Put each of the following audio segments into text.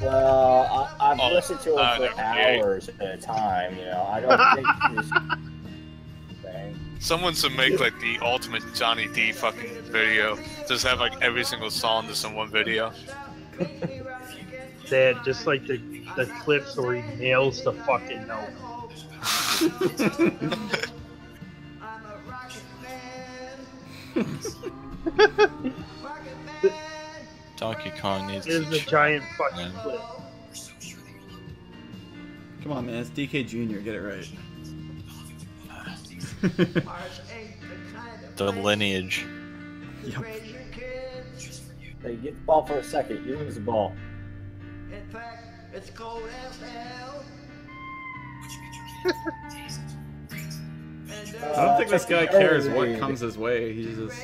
Well, I, I've Oh, listened to it uh, for okay. hours at a time. You know, I don't think this thing. Someone should make like the ultimate Johnny D fucking video. Just have like every single song just in one video. That just like the the clips where he nails the fucking note. Donkey Kong needs There's to the ch- giant fucking Yeah. clip. Come on, man. It's DK Jr. Get it right. the lineage. Yep. Hey, get the ball for a second. You lose the ball. In fact, it's cold as hell. I don't think this guy cares what comes his way. He's just.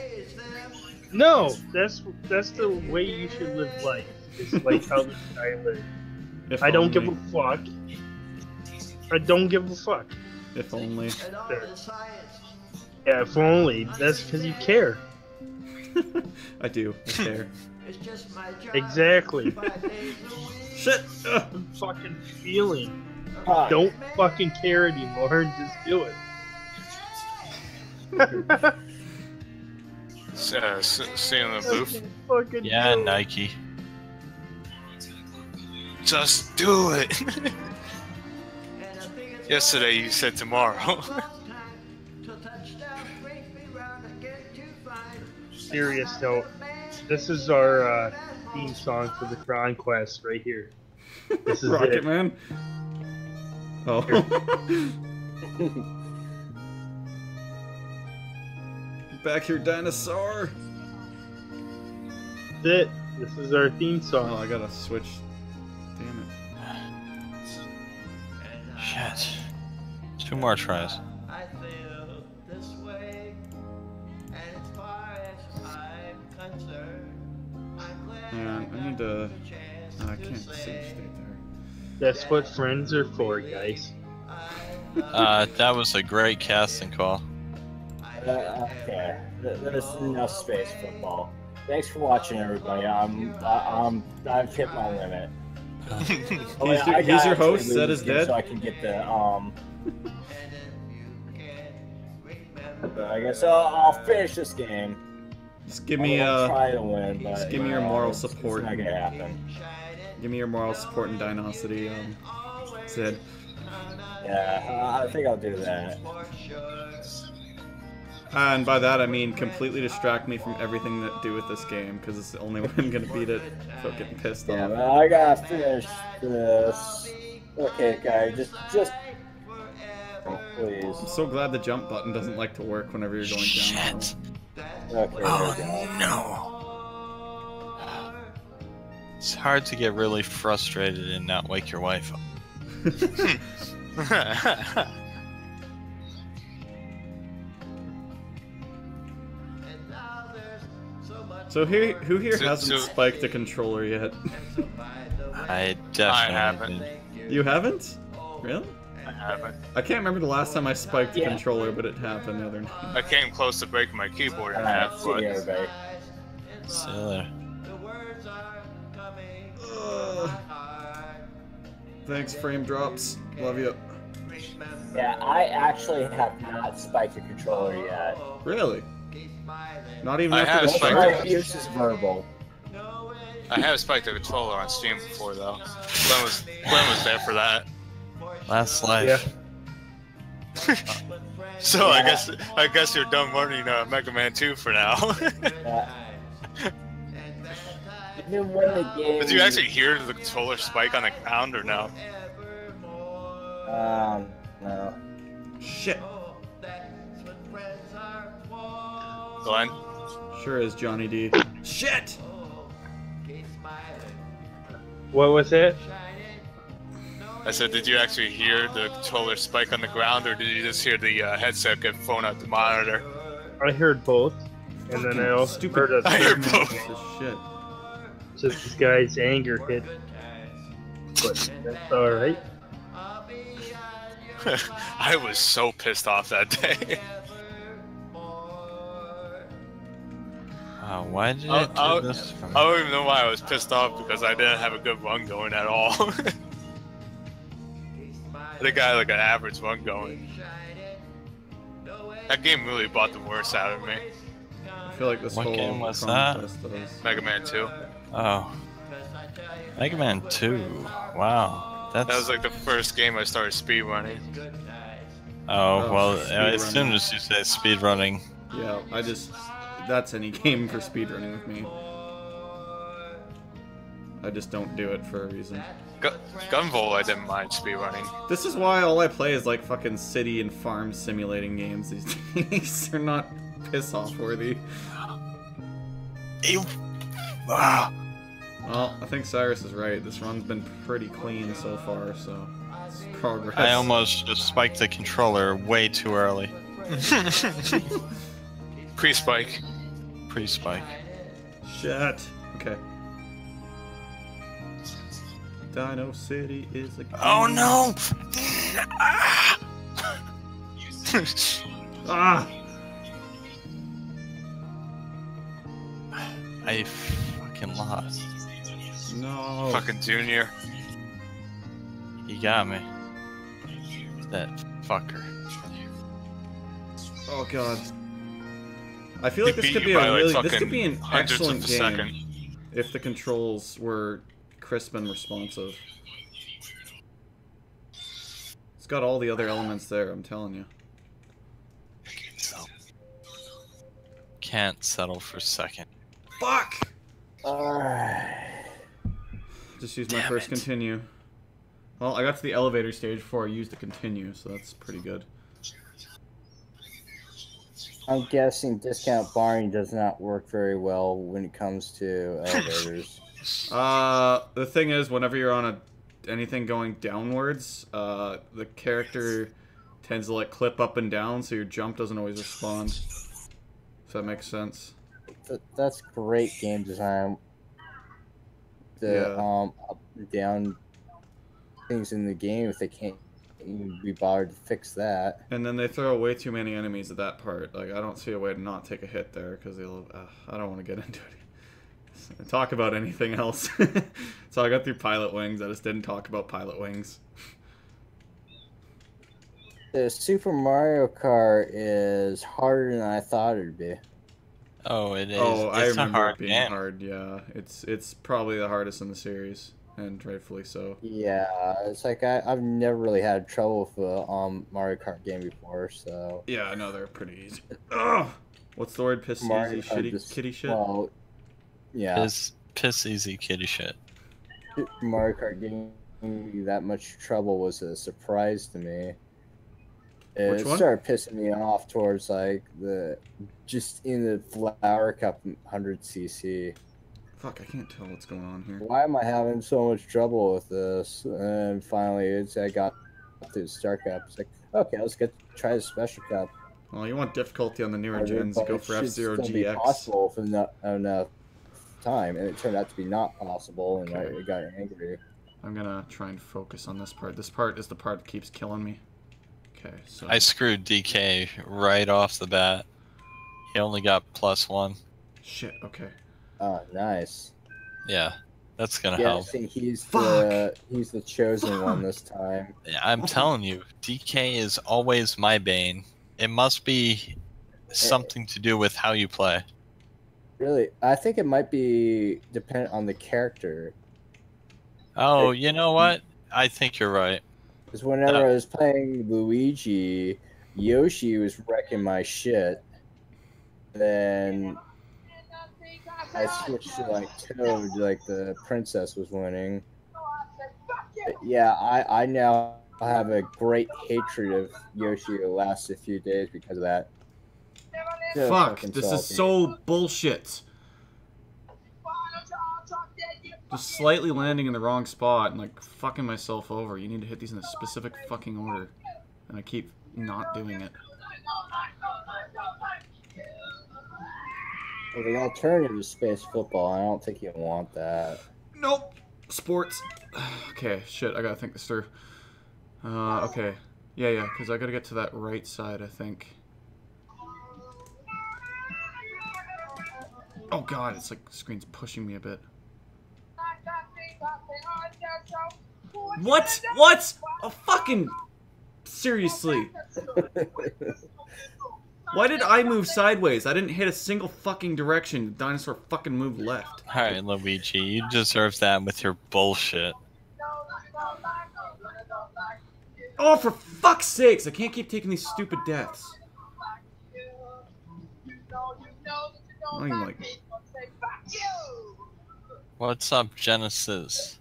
Raise them. No, that's that's the way you should live life. It's like how this guy lives. If I don't only, give a fuck. I don't give a fuck. If only. There. Yeah, if only. That's because you care. I do. I care. It's just my job. Exactly. Five days a week. Shit! Ugh. fucking feeling. Hi. Don't fucking care anymore just do it. S- Uh, s- in the booth. Fucking Yeah, do it. Nike. Just do it. And I think it's Yesterday you said tomorrow. time till touchdown brings me round again to find Serious note. This is our uh, theme song for the Conquest right here. This is Rocket it. Man? Oh. Back here, dinosaur! That's it. This is our theme Oh, song. I gotta switch. Damn it. Shit. Two more tries. I feel this way, and as far as I'm concerned, I'm glad Yeah, I need to. the Oh, I can't see say straight there. That's what friends are for, guys. Uh, that was a great casting call. Uh, okay, Th- there's enough space for football. Thanks for watching, everybody. I'm, I- I'm, I've hit my limit. Oh, He's yeah, your- I your host, leave Zed this is game dead? So I can get the um. and if you can remember But I guess I'll, I'll finish this game. Just give me gonna uh, try to win, but just give me your know, moral it's- support. It's not gonna happen. give me your moral support and Dino City, um, Zed. Yeah, I think I'll do that. For sure. And by that I mean completely distract me from everything that do with this game, because it's the only way I'm gonna beat it without getting pissed Yeah, off. but I gotta finish this. Okay, guy, just, just, oh, please. I'm so glad the jump button doesn't like to work whenever you're going down. Shit. Okay, Oh there we go. no. It's hard to get really frustrated and not wake your wife up. so much So here, who here So- hasn't so- spiked a controller yet? and so by the way, I definitely haven't. You haven't? Really? I haven't. I can't remember the last time I spiked a Yeah. controller, but it happened the other night. I came close to breaking my keyboard in Alright, half, see you, but everybody. See you later. the words are coming Ugh. hard. Thanks, frame drops. Love you. Yeah, I actually have not spiked a controller yet. Really? Keep smiling. Not even I after have the Most of spiked my is verbal. I have spiked a controller on Steam before though. Glenn was Glenn was there for that. Last life. Yeah. So I guess I guess you're done learning uh, Mega Man 2 for now. Yeah. You knew when the game. Did you actually hear the controller spike on the ground or no? Um, no. Shit. Glenn? Sure is Johnny D. Shit! What was it? I said, did you actually hear the controller spike on the ground, or did you just hear the uh, headset get thrown out the monitor? I heard both. And then I also Stupid heard a I heard both. Shit. just this guy's anger hit. But that's alright. I was so pissed off that day. Oh, why did I'll- do I'll- this? for me? I don't even know why I was pissed off because I didn't have a good run going at all. the guy like an average run going. That game really brought the worst out of me. I feel like this What whole game was that? Mega Man 2. Oh. Mega Man 2. Wow. That's. That was like the first game I started speedrunning. oh, Oh, well, uh, as speedrunning. soon as you say speedrunning, Yeah, I just that's any game for speedrunning with me. I just don't do it for a reason. Gu- Gunvolt, I didn't mind speedrunning. This is why all I play is like fucking city and farm simulating games these days. They're not piss off worthy. Ew. Ah. Well, I think Cyrus is right. This run's been pretty clean so far, so progress. I almost just spiked the controller way too early. Pre-spike. Pre-spike. Shit. Okay. Dino City is a. Oh no! Ah! Ah! I fucking lost. No. Fucking Junior. He got me. That fucker. Oh god. I feel like this could be by, a like, really this could be an hundredths of excellent game second. if the controls were crisp and responsive. It's got all the other elements there, I'm telling you. Can't settle for second. Fuck! Alright. Just use my Damn first it. continue. Well, I got to the elevator stage before I used the continue, so that's pretty good. I'm guessing discount barring does not work very well when it comes to elevators. Uh, the thing is, whenever you're on a anything going downwards, uh, the character tends to like clip up and down, so your jump doesn't always respond. If that makes sense. Th- that's great game design. The Yeah. um up and down things in the game if they can't be bothered to fix that. And then they throw way too many enemies at that part. Like I don't see a way to not take a hit there because they'll. Uh, I don't want to get into it. Talk about anything else. so I got through Pilot Wings. I just didn't talk about Pilot Wings. The Super Mario Kart is harder than I thought it'd be. Oh, it is. oh, I it's a remember hard it being game. hard. Yeah, it's it's probably the hardest in the series, and rightfully so. Yeah, it's like I, I've never really had trouble with a um, Mario Kart game before, so Yeah, I know they're pretty easy. Ugh! What's the word? Piss Mario easy, shitty, just- kitty shit. Well, yeah, Piss, piss easy kitty shit. Mario Kart getting me that much trouble was a surprise to me. It Which one? started pissing me off towards like the just in the Flower Cup 100cc. Fuck, I can't tell what's going on here. Why am I having so much trouble with this? And finally, it's I got to the Star Cup. It's like, okay, let's get try the Special Cup. Well, you want difficulty on the newer Harder, gens? Go for F Zero still be GX. possible for enough, enough time, and it turned out to be not possible, and Okay. I got angry. I'm gonna try and focus on this part. This part is the part that keeps killing me. Okay, so I screwed DK right off the bat. He only got plus one. shit. Okay. Oh, nice. Yeah, that's gonna Yeah, help. see, he's the he's the chosen one this time. Yeah, I'm telling you, DK is always my bane. It must be something to do with how you play. Really, I think it might be dependent on the character. Oh, you know what? I think you're right. Because whenever Uh, I was playing Luigi, Yoshi was wrecking my shit. Then I switched to like Toad, like the princess was winning. But yeah, I I now have a great hatred of Yoshi that lasts a few days because of that. So Fuck. This is so bullshit. Just slightly landing in the wrong spot and like fucking myself over. You need to hit these in a specific fucking order, and I keep not doing it. Well, the alternative is space football. I don't think you want that. Nope. Sports. Okay, shit, I gotta think this through. Uh, okay. Yeah, yeah, because I gotta get to that right side, I think. Oh god, it's like the screen's pushing me a bit. What? What? Oh fucking seriously. Why did I move sideways? I didn't hit a single fucking direction. The dinosaur fucking moved left. Alright, Luigi, you deserve that with your bullshit. Oh, for fuck's sakes! I can't keep taking these stupid deaths. I don't even like What's up, Genesis?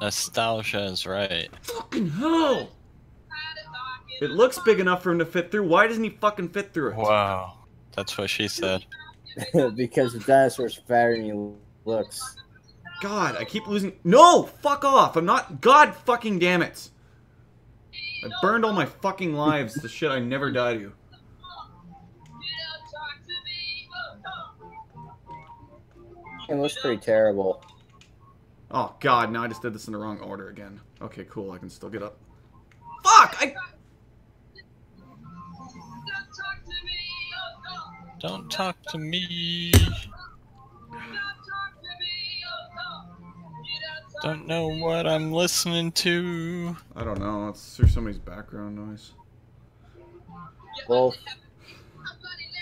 Nostalgia is right. Fucking hell! It looks big enough for him to fit through. Why doesn't he fucking fit through it? Wow. That's what she said. because the dinosaur's fatter than he looks. God, I keep losing. No! Fuck off! I'm not. God fucking damn it! I burned all my fucking lives. the shit I never die to. It looks pretty terrible. Oh god, now I just did this in the wrong order again. Okay, cool. I can still get up. Fuck! I. Don't talk to me. Don't know what I'm listening to. I don't know. It's through somebody's background noise. Wolf,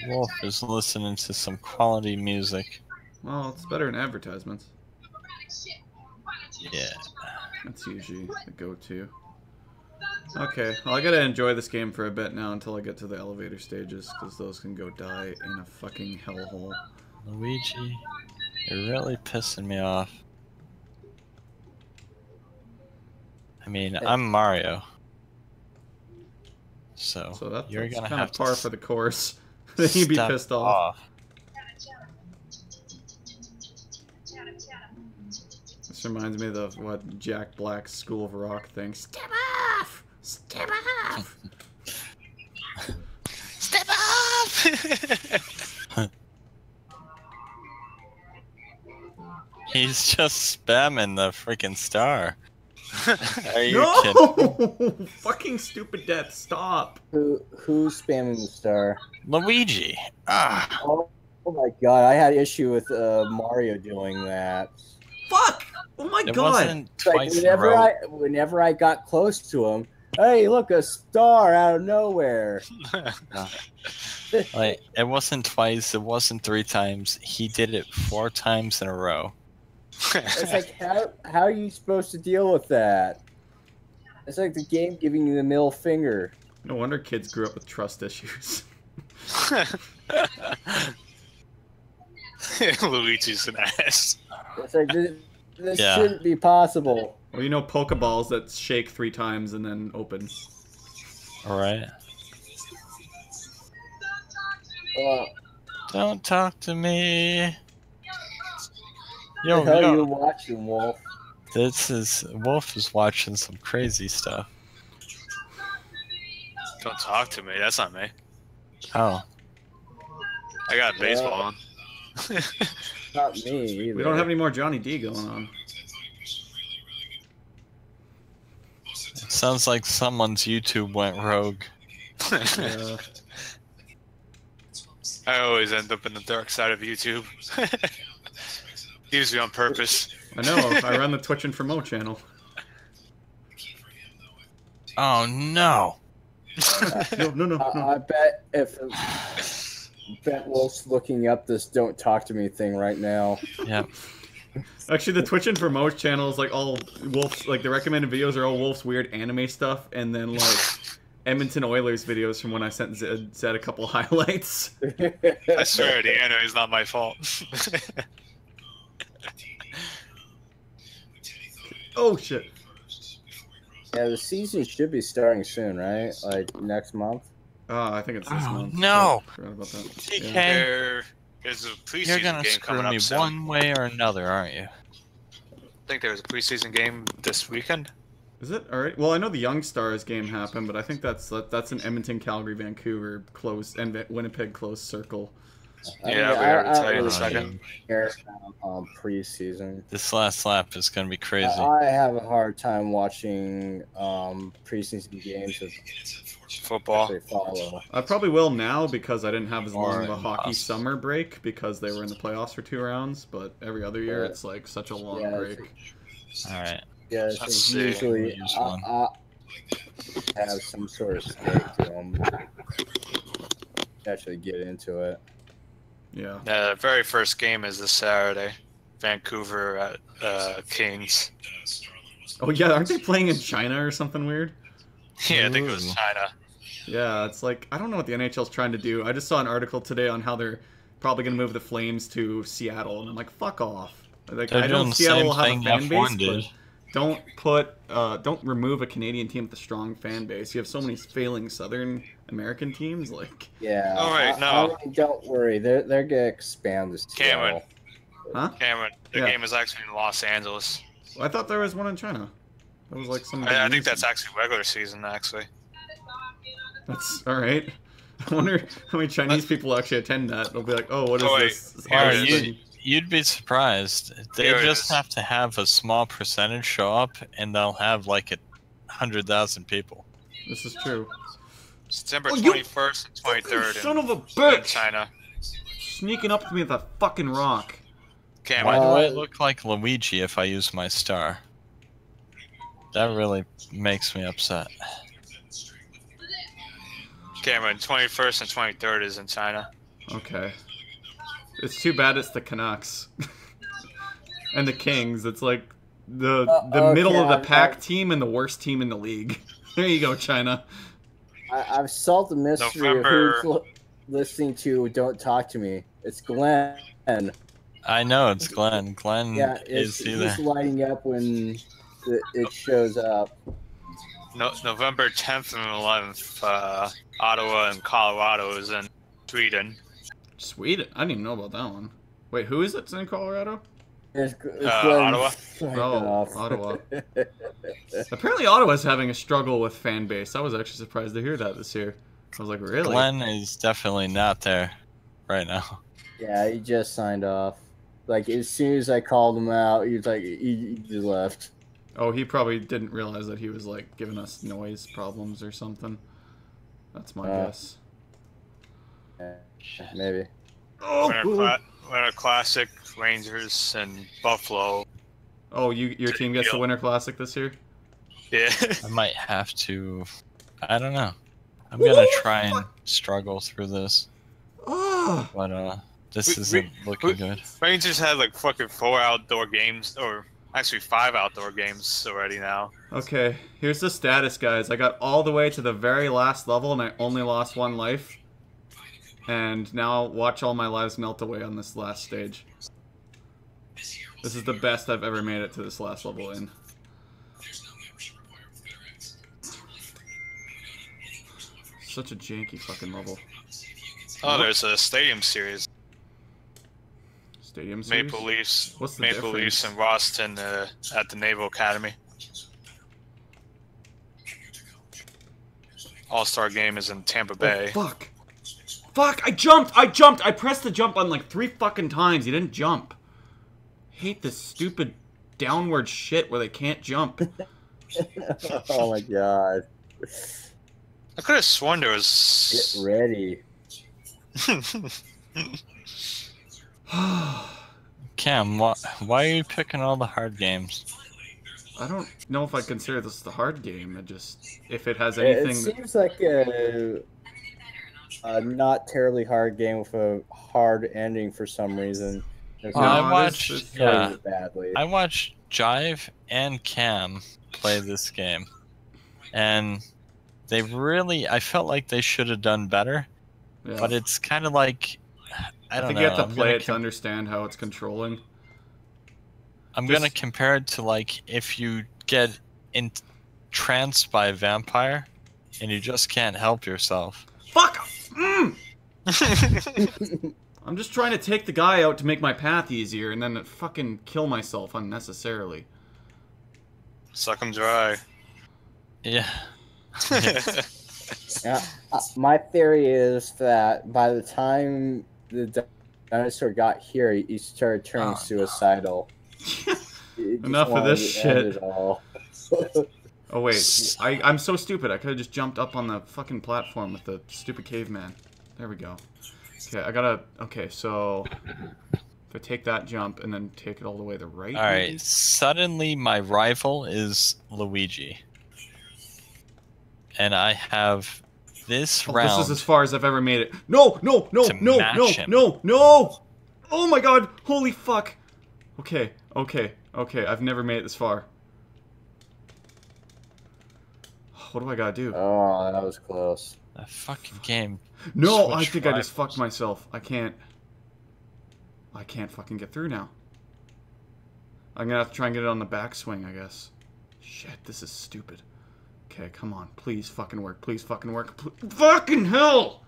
Wolf is listening to some quality music. Well, it's better than advertisements. Yeah. That's usually the go-to. Okay, well I gotta enjoy this game for a bit now until I get to the elevator stages, because those can go die in a fucking hellhole. Luigi, you're really pissing me off. I mean, I'm Mario. So, So that, you're that's gonna kind have of to par s- for the course. then you'd be step pissed off. This reminds me of what Jack Black's School of Rock thinks. Step off! Step off! Step up! He's just spamming the freaking star. Are you kidding? no! Fucking stupid death, stop! who who's spamming the star? Luigi. Ah. Oh, oh my god, I had issue with uh, Mario doing that. Fuck! Oh my It god! like twice in a whenever. I whenever I got close to him, hey, look, a star out of nowhere. Like it wasn't twice, it wasn't three times. He did it four times in a row. It's like how how are you supposed to deal with that? It's like the game giving you the middle finger. No wonder kids grew up with trust issues. Luigi's an ass. It's like this, this Yeah. shouldn't be possible. Well, you know Pokeballs that shake three times and then open. Alright. Uh, Don't talk to me. the Yo, hell yo. you watching, Wolf? This is Wolf is watching some crazy stuff. Don't talk to me. That's not me. Oh. I got baseball Yeah. on. Not me. Either. We don't have any more Johnny D going on. It sounds like someone's YouTube went rogue. Yeah. I always end up in the dark side of YouTube. Usually on purpose. I know. I run the Twitch and Mo channel. Oh no. No, no, no, I, no. I bet if bet Wolf's looking up this "Don't Talk to Me" thing right now. Yeah. Actually, the Twitch and Mo channel is like all Wolf's. Like the recommended videos are all Wolf's weird anime stuff, and then like Edmonton Oilers videos from when I sent Zed, Zed a couple highlights. I swear the anime is not my fault. Oh shit! Yeah, the season should be starting soon, right? Like next month. Uh, I think it's this Oh, month. no. Forgot about that. DK, there is a you're gonna game screw coming me up soon. one way or another, aren't you? I think there's a preseason game this weekend. Is it all right? Well, I know the Young Stars game happened, but I think that's that, that's an Edmonton, Calgary, Vancouver close and Winnipeg close circle. I Yeah, mean, we I, already I tell don't you in a really second. care about um, preseason. This last lap is gonna be crazy. I, I have a hard time watching um, preseason games that Football. follow. I probably will now because I didn't have as long of a hockey impossible. summer break because they were in the playoffs for two rounds. But every other year, Yeah. it's like such a long Yeah, break. All right. Yeah, so Let's usually Use I. I have some sort of stake to them. Actually, get into it. Yeah. The very first game is this Saturday. Vancouver at uh, Kings. Oh yeah, aren't they playing in China or something weird? Yeah, I think it was China. Yeah, it's like I don't know what the NHL's trying to do. I just saw an article today on how they're probably going to move the Flames to Seattle, and I'm like, fuck off. Like They're I know doing the Seattle same will have a thing fan F1 base, did. but don't put, uh, don't remove a Canadian team with a strong fan base. You have so many failing Southern American teams. Like, Yeah. All right, I- no. I don't worry. They're they're gonna expand this. Cameron. huh? Cameron, the Yeah. game is actually in Los Angeles. I thought there was one in China. That was like some. I, I think that's actually regular season, actually. That's all right. I wonder how many Chinese people actually attend that. They'll be like, "Oh, what is Oh, wait. this?" this Here Or it Irish is. thing?" you, you'd be surprised. They Here just have to have a small percentage show up, and they'll have like a hundred thousand people. This is true. September Oh, 21st and 23rd Son of a in bitch! China. Sneaking up to me with a fucking rock. Cameron, Why do I look like Luigi if I use my star? That really makes me upset. Cameron, 21st and 23rd is in China. Okay. It's too bad it's the Canucks and the Kings. It's like the Uh, the okay, middle of the I've- pack I've- team and the worst team in the league. There you go, China. I, I've solved the mystery November- of who's listening to "Don't Talk to Me." It's Glenn. I know it's Glenn. Glenn Yeah, is it's, either. lighting up when the, it shows up. No, November 10th and 11th, uh, Ottawa and Colorado is in Sweden. Sweden. I didn't even know about that one. Wait, who is it in Colorado? It's, it's Uh, Ottawa? Oh, off. Ottawa. Apparently, Ottawa's having a struggle with fan base. I was actually surprised to hear that this year. I was like, really? Glenn is definitely not there right now. yeah, he just signed off. Like as soon as I called him out, he was like, he, he just left. Oh, he probably didn't realize that he was like giving us noise problems or something. That's my Uh, guess. Yeah, maybe. Oh, Winter, Cla- Winter Classic, Rangers, and Buffalo. oh, you your team gets the Winter Classic this year? Yeah. I might have to. I don't know. I'm gonna What? try and struggle through this, Oh, but uh, this We- we- isn't looking we- good. Rangers had like fucking four outdoor games, or actually five outdoor games already now. okay. Here's the status, guys. I got all the way to the very last level, and I only lost one life. And now watch all my lives melt away on this last stage. This is the best I've ever made it to this last level in. Such a janky fucking level. Oh, there's a Stadium Series. Stadium series? Maple Leafs, What's the Maple Leafs, difference? and Boston uh, at the Naval Academy. All Star game is in Tampa Bay. Oh, fuck. Fuck, I jumped! I jumped! I pressed the jump button like three fucking times. You didn't jump. hate this stupid downward shit where they can't jump. oh my god. I could have sworn there was... Get ready. Cam, why, why are you picking all the hard games? I don't know if I consider this the hard game. It just if it has It, it anything. seems like a, a not terribly hard game with a hard ending for some reason. Uh, I watched. this- Yeah, badly. I watched Jive and Cam play this game, and they really. I felt like they should have done better, yeah. but it's kind of like. I I, don't think know. you have to I'm play gonna it to understand how it's controlling. I'm Just- gonna compare it to like if you get entranced by a vampire and you just can't help yourself. Fuck! Mm! I'm just trying to take the guy out to make my path easier, and then fucking kill myself unnecessarily. Suck 'em dry. Yeah. Yeah, uh, my theory is that by the time the dinosaur got here, he, he started turning Oh, suicidal. He just Enough of this to end shit. Oh wait, I, I'm so stupid. I could have just jumped up on the fucking platform with the stupid caveman. There we go. Okay, I gotta. Okay, so if I take that jump and then take it all the way to the right. All maybe? Suddenly, my rival is Luigi, and I have this Oh, round. this is as far as I've ever made it. No, no, no, no, no, him. no, no! Oh my god! Holy fuck! Okay, okay, okay. I've never made it this far. What do I gotta do? oh, that was close. That fucking game. No, I Switch think I just fucked myself. I can't. I can't fucking get through now. I'm gonna have to try and get it on the backswing, I guess. Shit, this is stupid. Okay, come on. Please fucking work. Please fucking work. Pl- fucking hell!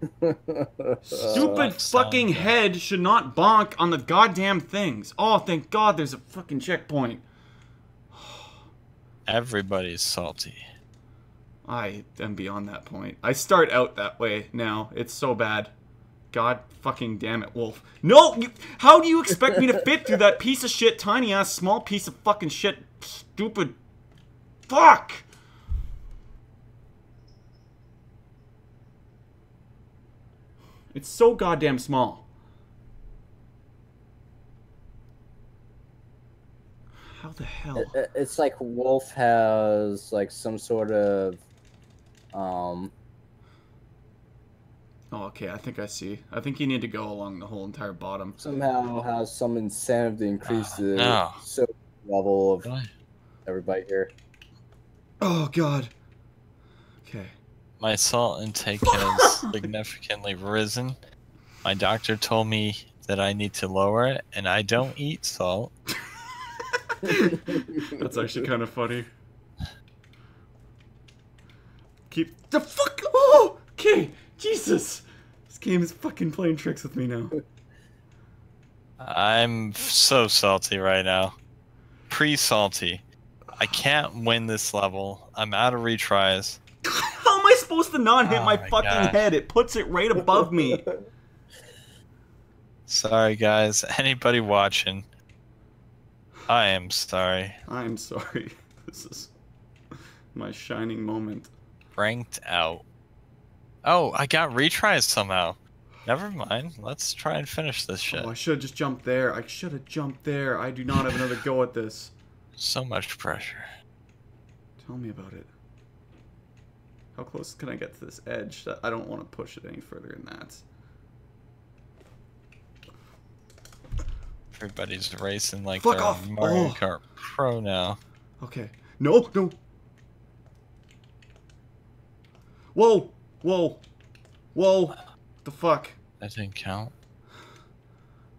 Stupid Fuck, son. fucking head should not bonk on the goddamn things. Oh, thank God there's a fucking checkpoint. Everybody's salty. I am beyond that point. I start out that way now. It's so bad. God fucking damn it, Wolf. No! You, how do you expect me to fit through that piece of shit, tiny ass, small piece of fucking shit, stupid. Fuck! It's so goddamn small. How the hell? It- it- it's like Wolf has like some sort of um Oh, okay, I think I see. I think you need to go along the whole entire bottom. somehow has some incentive to increase Ah, the no. so level of Really? everybody here. Oh, God. Okay. My salt intake has significantly risen. My doctor told me that I need to lower it, and I don't eat salt. That's actually kind of funny. Keep the fuck. Oh, okay. Jesus, this game is fucking playing tricks with me now. I'm so salty right now. Pre salty. I can't win this level. I'm out of retries. How am I supposed to not hit Oh my my fucking God. head? It puts it right above me. Sorry, guys. Anybody watching? I am sorry. I'm sorry. This is my shining moment. Ranked out. Oh, I got retries somehow. Never mind. Let's try and finish this oh, shit. Oh, I should have just jumped there. I should have jumped there. I do not have another go at this. So much pressure. Tell me about it. How close can I get to this edge? That I don't want to push it any further than that. Everybody's racing like Fuck they're off. Mario Oh. Kart Pro now. Okay. No, no. Whoa, whoa, whoa. The fuck? That didn't count.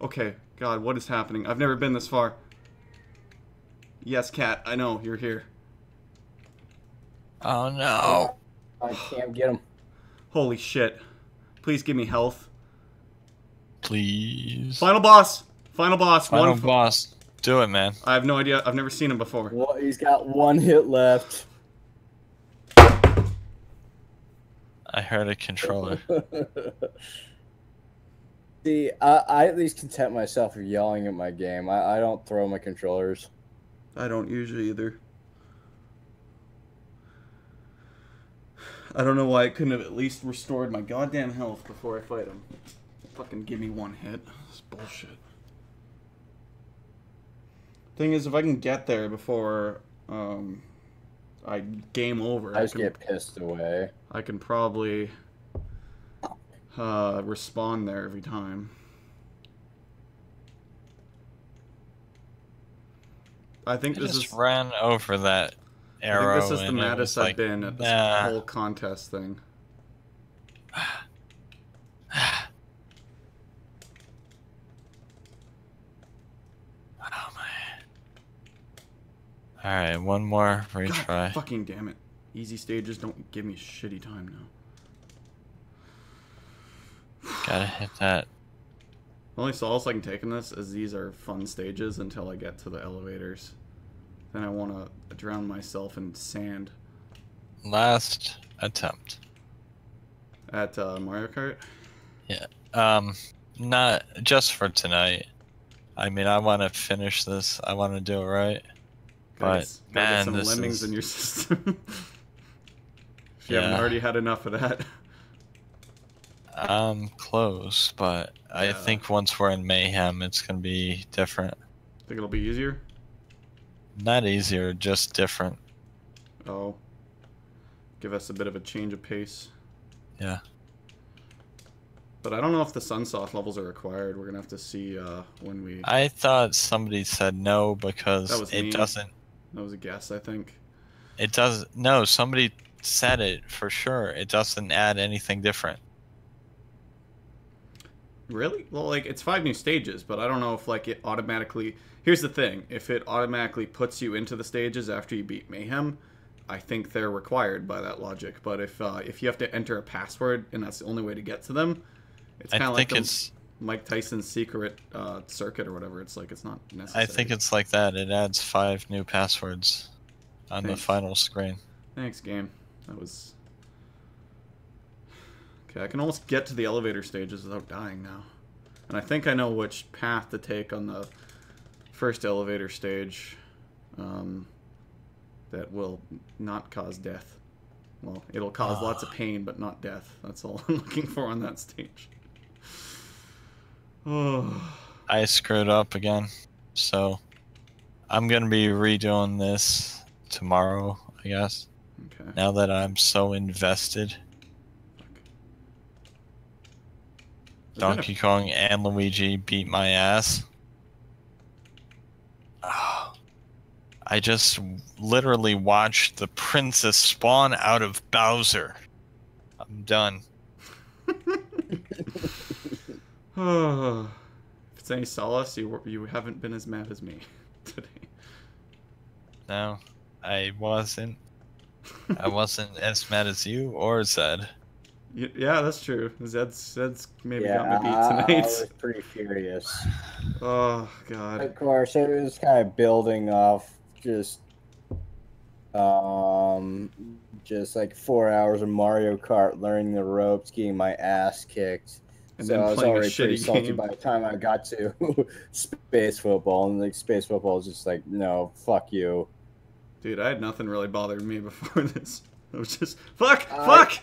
Okay, God, what is happening? I've never been this far. Yes, cat, I know, you're here. Oh no. I can't get him. Holy shit. Please give me health. Please. Final boss! Final boss. Final One. boss. Do it, man. I have no idea. I've never seen him before. Well, he's got one hit left. I heard a controller. See, I, I at least content myself with yelling at my game. I, I don't throw my controllers. I don't usually either. I don't know why I couldn't have at least restored my goddamn health before I fight him. Fucking give me one hit. This bullshit. Thing is, if I can get there before um, I game over, I I just can, get pissed away. I can probably uh, respawn there every time. I think I this just is ran over that arrow. I think this is the maddest I've like, been at this nah. whole contest thing. Oh. All right, one more retry. God retry. fucking damn it. Easy stages don't give me shitty time now. Gotta hit that. The only solace I can take in this is these are fun stages until I get to the elevators. Then I want to drown myself in sand Last attempt. at uh, Mario Kart. Yeah. Um, not just for tonight. I mean, I want to finish this. I want to do it right. But, get- gotta get man, some this lemmings is- in your system. If you haven't already had enough of that. I'm close, but I think once we're in mayhem, it's gonna be different. Think it'll be easier? Not easier, just different. Oh. Give us a bit of a change of pace. Yeah. But I don't know if the Sunsoft levels are required. We're gonna have to see uh, when we. I thought somebody said no because That was it me. doesn't. That was a guess, I think. It does no. Somebody said it for sure. It doesn't add anything different. Really? Well, like it's five new stages, but I don't know if like it automatically. Here's the thing: if it automatically puts you into the stages after you beat Mayhem, I think they're required by that logic. But if uh, if you have to enter a password and that's the only way to get to them, it's kind of like the it's. Mike Tyson's secret uh, circuit or whatever. It's like it's not necessary. I think it's like that. It adds five new passwords on the final screen. Thanks, game. That was. Okay, I can almost get to the elevator stages without dying now. And I think I know which path to take on the first elevator stage um, that will not cause death. Well, it'll cause lots of pain, but not death. That's all I'm looking for on that stage. Oh, I screwed up again, so I'm gonna be redoing this tomorrow. I guess okay. now that I'm so invested. There's been a- Donkey Kong and Luigi beat my ass. Ah, I just literally watched the princess spawn out of Bowser. I'm done. if it's any solace, you you haven't been as mad as me today. No, I wasn't. I wasn't as mad as you or Zed. Yeah, that's true. Zed's Zed's maybe yeah, got me beat I, I tonight. was pretty furious. Oh god. Of course, it was kind of building off just, um, just like four hours of Mario Kart, learning the ropes, getting my ass kicked. And so then I was playing a already pretty shitty salty game. by the time I got to space football, and like space football was just like, no, fuck you. Dude, I had nothing really bothering me before this. It was just fuck, Uh, fuck.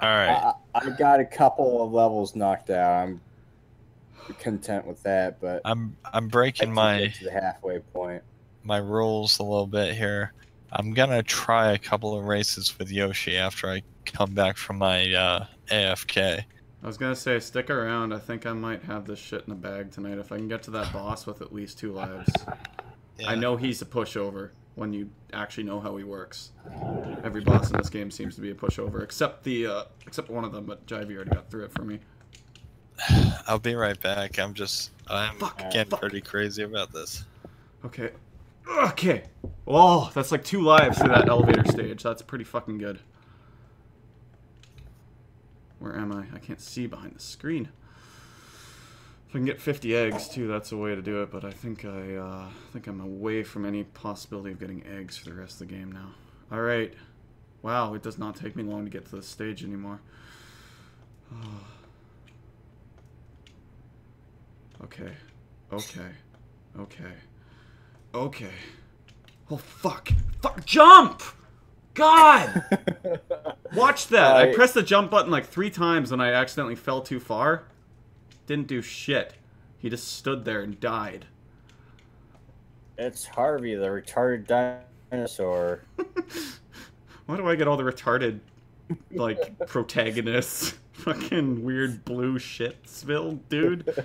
All right. I, I got a couple of levels knocked out. I'm content with that, but I'm I'm breaking did my get to the halfway point. my rules a little bit here. I'm gonna try a couple of races with Yoshi after I come back from my uh, AFK. I was gonna say stick around. I think I might have this shit in the bag tonight if I can get to that boss with at least two lives. I know he's a pushover when you actually know how he works. Every boss in this game seems to be a pushover, except the uh, except one of them. But Jivey already got through it for me. I'll be right back. I'm just I'm Fuck, getting fuck. pretty crazy about this. Okay. Okay. Oh, that's like two lives through that elevator stage. That's pretty fucking good. Where am I? I can't see behind the screen. If I can get 50 eggs too, that's a way to do it. But I think I uh, think I'm away from any possibility of getting eggs for the rest of the game now. All right. Wow, it does not take me long to get to this stage anymore. Okay. Okay. Okay. Okay. Oh fuck! Fuck! Jump! God! Watch that! I I- pressed the jump button like three times and I accidentally fell too far. Didn't do shit. He just stood there and died. It's Harvey, the retarded dinosaur. Why do I get all the retarded, like, protagonists? Fucking weird blue shit spill, dude.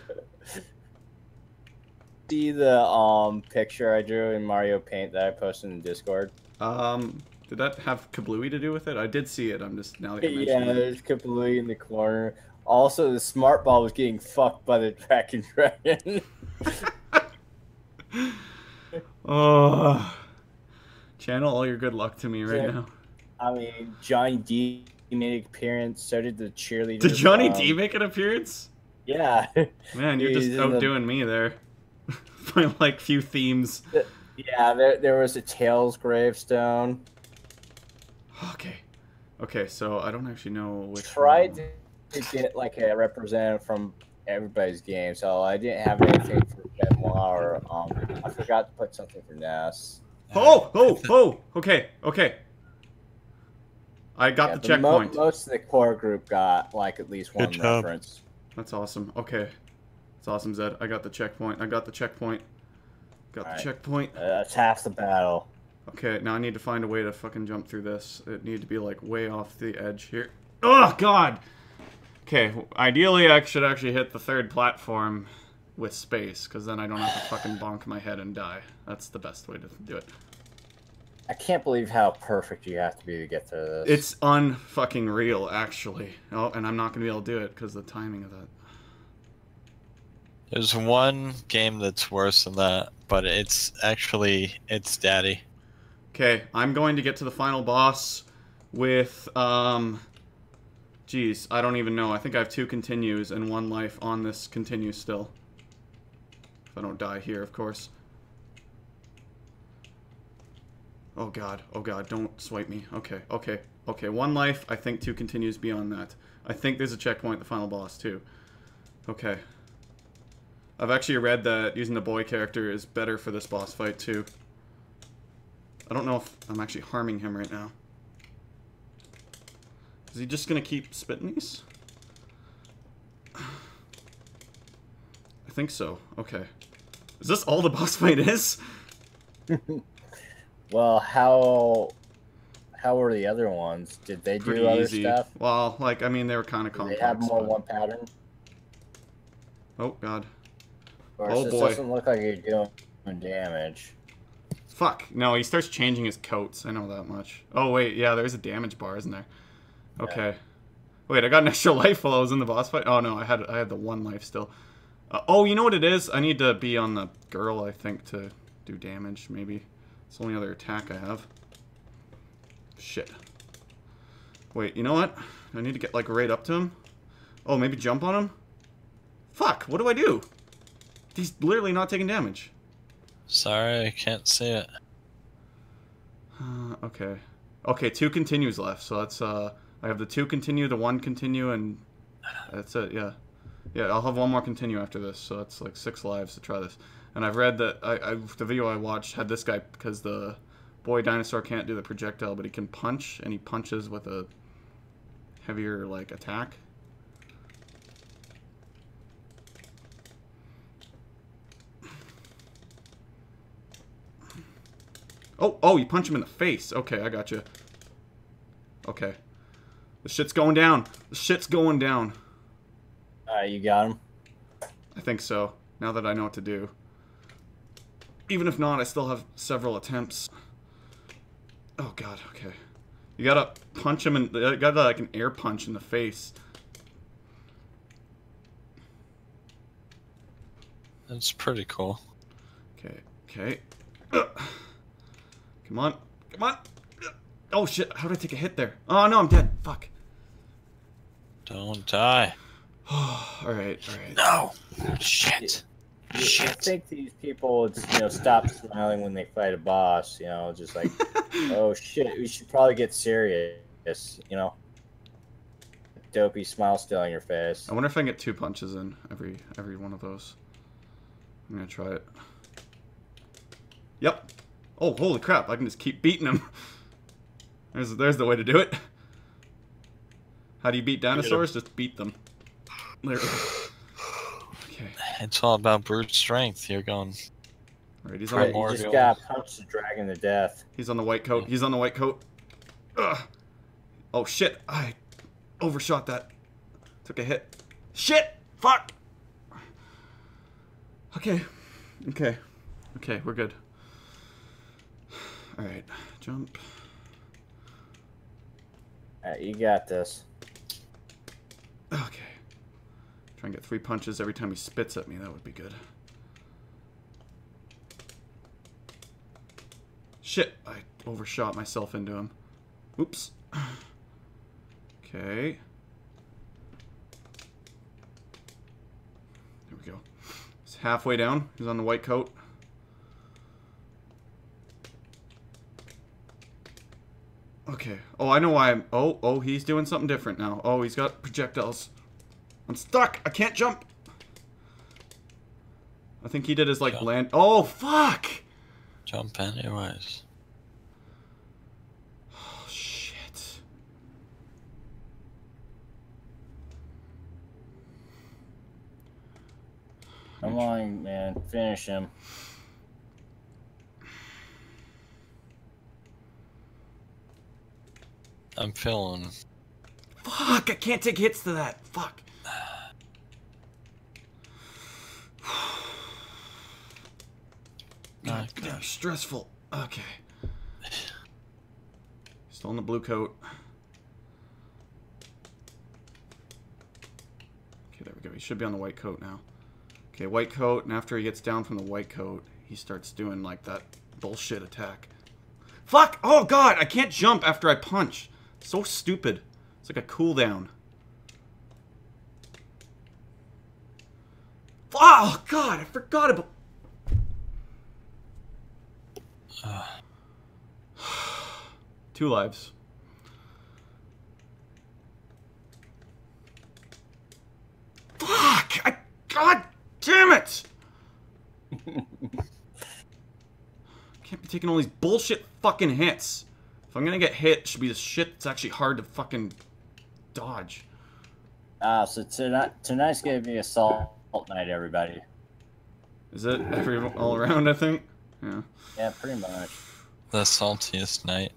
See the um picture I drew in Mario Paint that I posted in Discord? Um, did that have Kablooey to do with it? I did see it. I'm just now that you Yeah, mentioned it. there's Kapaloo in the corner. Also, the smart ball was getting fucked by the Dragon Dragon. Oh, channel all your good luck to me right Yeah. now. I mean, Johnny D made an appearance. So did the cheerleader. Did Johnny um, D make an appearance? Yeah, Man, you're He's just in the- outdoing me there. My like few themes. yeah. There, there was a Tails gravestone. Okay, okay. So I don't actually know which. Tried one. To get like a representative from everybody's game, so I didn't have anything for Benoit or um. I forgot to put something for Ness. Oh, oh, oh. Okay, okay. I got Yeah, the but mo- checkpoint. most of the core group got like at least one Good job. reference. That's awesome. Okay. That's awesome, Zed. I got the checkpoint. I got the checkpoint. Got the Alright. checkpoint. Uh, that's half the battle. Okay, now I need to find a way to fucking jump through this. It need to be like way off the edge here. Oh god. Okay, ideally I should actually hit the third platform with space, because then I don't have to fucking bonk my head and die. That's the best way to do it. I can't believe how perfect you have to be to get through this. It's unfucking real, actually. Oh, and I'm not gonna be able to do it because the timing of that. There's one game that's worse than that, but it's actually it's Daddy. Okay, I'm going to get to the final boss with um. Geez, I don't even know. I think I have two continues and one life on this continue still. If I don't die here, of course. Oh god, oh god, don't swipe me. Okay, okay, okay. One life, I think two continues beyond that. I think there's a checkpoint the final boss, too. Okay. I've actually read that using the boy character is better for this boss fight, too. I don't know if I'm actually harming him right now. Is he just gonna keep spitting these? I think so. Okay. Is this all the boss fight is? well, how how were the other ones? Did they do Pretty other easy. stuff? Well, like, I mean, they were kind of Did complex. they have more but- one pattern? Oh, God. Oh, this boy. doesn't look like you're doing damage. Fuck. No, he starts changing his coats. I know that much. Oh, wait. Yeah, there's a damage bar, isn't there? Okay. Wait, I got an extra life while I was in the boss fight? Oh, no, I had I had the one life still. Uh, oh, you know what it is? I need to be on the girl, I think, to do damage, maybe. It's the only other attack I have. Shit. Wait, you know what? I need to get, like, right up to him. Oh, maybe jump on him? Fuck, what do I do? He's literally not taking damage. Sorry, I can't see it. Uh, okay. Okay, two continues left, so that's, uh, I have the two continue, the one continue, and that's it, yeah. Yeah, I'll have one more continue after this, so that's like six lives to try this. And I've read that, I, I the video I watched had this guy, because the boy dinosaur can't do the projectile, but he can punch, and he punches with a heavier, like, attack. Oh, oh, you punch him in the face. Okay, I got you. Okay. The shit's going down. The shit's going down. Alright, you got him. I think so. Now that I know what to do. Even if not, I still have several attempts. Oh god, okay. You gotta punch him in. You gotta like an air punch in the face. That's pretty cool. Okay, okay. Come on, come on. Oh shit! How did I take a hit there? Oh no, I'm dead. Fuck. Don't die. all right, all right. No. Shit. I Shit. think these people would, you know, stop smiling when they fight a boss. You know, just like, oh shit, we should probably get serious. You know, dopey smile still on your face. I wonder if I can get two punches in every every one of those. I'm gonna try it. Yep. Oh, holy crap! I can just keep beating him. There's there's the way to do it. How do you beat dinosaurs? Just beat them. Literally. Okay. It's all about brute strength. You're going. All right. He's on. Right, The, you just got punched the dragon to death. he's on the white coat. He's on the white coat. Ugh. Oh shit! I overshot that. Took a hit. Shit! Fuck! Okay. Okay. Okay, we're good. Alright. Jump. Alright, you got this. Okay. Try and get three punches every time he spits at me. That would be good. Shit! I overshot myself into him. Oops. Okay. There we go. He's halfway down. He's on the white coat. Okay. Oh, I know why I'm... Oh, oh, he's doing something different now. Oh, he's got projectiles. I'm stuck. I can't jump. I think he did his like Yeah. land. Oh fuck! Jump anyways. Oh shit. Come on, man. Finish him. I'm feeling. Fuck! I can't take hits to that. Fuck. God damn, stressful. Okay. Still in the blue coat. Okay, there we go. He should be on the white coat now. Okay, white coat, and after he gets down from the white coat, he starts doing like that bullshit attack. Fuck! Oh god, I can't jump after I punch. So stupid. It's like a cooldown. Oh god, I forgot about. Two lives. Fuck! I. God damn it! Can't be taking all these bullshit fucking hits. If I'm gonna get hit, it should be the shit that's actually hard to fucking dodge. Ah, so tonight tonight's gonna be a salt night, everybody. Is it every all around? I think. Yeah. Yeah, pretty much. The saltiest night.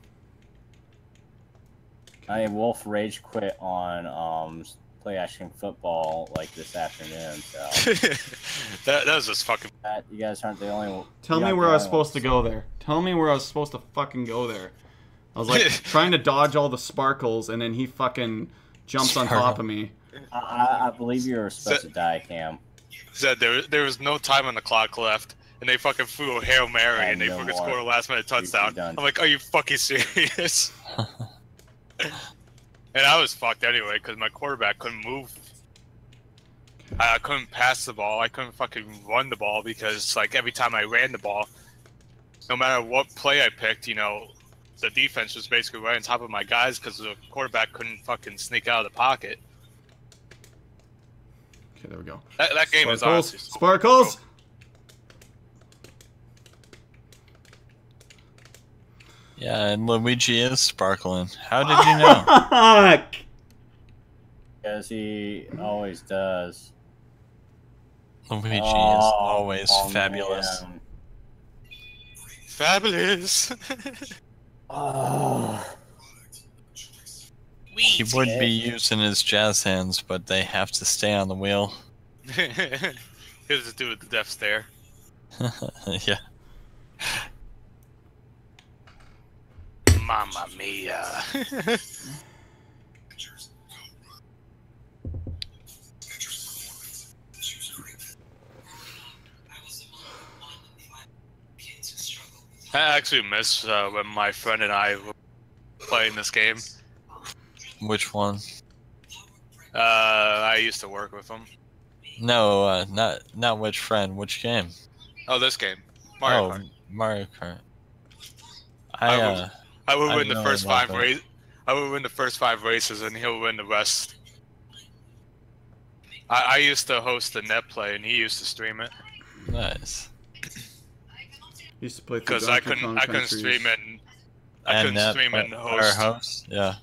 I mean, Wolf Rage quit on um play action football like this afternoon. So that, that was just fucking. that, you guys aren't the only. Tell me where I was supposed to go there. Tell me where I was supposed to fucking go there. I was like trying to dodge all the sparkles, and then he fucking jumps on top of me. I, I, I believe you were supposed So- to die, Cam. Said there, there was no time on the clock left, and they fucking flew a hail mary, And and they no fucking more. scored a last minute You're touchdown. done. I'm like, are you fucking serious? and I was fucked anyway because my quarterback couldn't move. I I couldn't pass the ball. I couldn't fucking run the ball because like every time I ran the ball, no matter what play I picked, you know, the defense was basically right on top of my guys because the quarterback couldn't fucking sneak out of the pocket. Okay, there we go. That, that game is Sparkles. honestly so- Sparkles. Yeah, and Luigi is sparkling. How did you know? Fuck! Because he always does. Luigi oh, is Oh, always oh, fabulous. man. Fabulous. Oh, He would be using his jazz hands, but they have to stay on the wheel. Here's the dude with the death stare. yeah. Mamma mia. I actually miss uh, when my friend and I were playing this game. Which one? Uh, I used to work with him. No, uh, not not which friend. Which game? Oh, this game, Mario oh, Kart. Mario Kart. I I will- uh, I would I win the first five that. race. I would win the first five races, and he'll win the rest. I, I used to host the net play, and he used to stream it nice. Used to play because I couldn't. Kong I couldn't Countries. stream it. And I and couldn't that stream and our host. host. Yeah.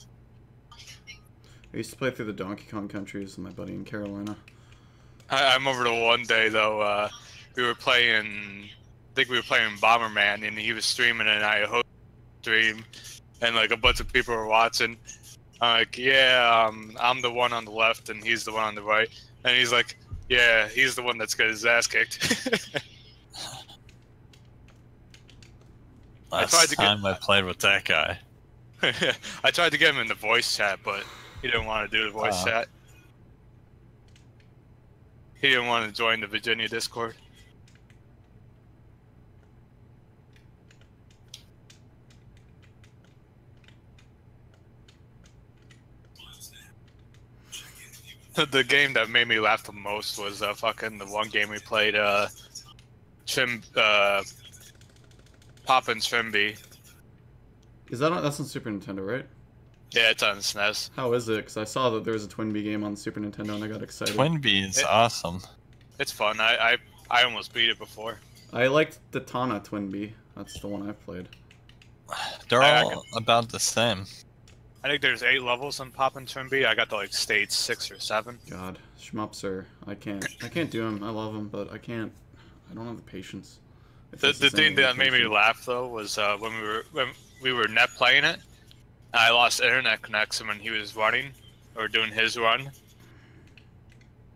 I used to play through the Donkey Kong countries with my buddy in Carolina. I, I remember the one day though. Uh, we were playing. I think we were playing Bomberman, and he was streaming, and I hosted the stream, and like a bunch of people were watching. I'm like, yeah, um, I'm the one on the left, and he's the one on the right, and he's like, yeah, he's the one that's got his ass kicked. I Last tried to get- time I played with that guy. I tried to get him in the voice chat, but he didn't want to do the voice Uh. chat. He didn't want to join the Virginia Discord. the game that made me laugh the most was uh, fucking the one game we played, uh, Trim, uh, Poppin' Trimby. Is that on, that's on Super Nintendo, right? Yeah, it's on SNES. How is it? Because I saw that there was a Twin Bee game on Super Nintendo and I got excited. Twin Bee is It- awesome. It's fun. I, I I almost beat it before. I liked the Tana Twin Bee. That's the one I've played. They're I- I all about the same. I think there's eight levels in Poppin' Twin Bee. I got to like stage six or seven. God, shmups are. I can't. I can't do them. I love them, but I can't. I don't have the patience. If The, the thing that made me laugh though was uh, when we were when we were net playing it. I lost internet connection when he was running or doing his run.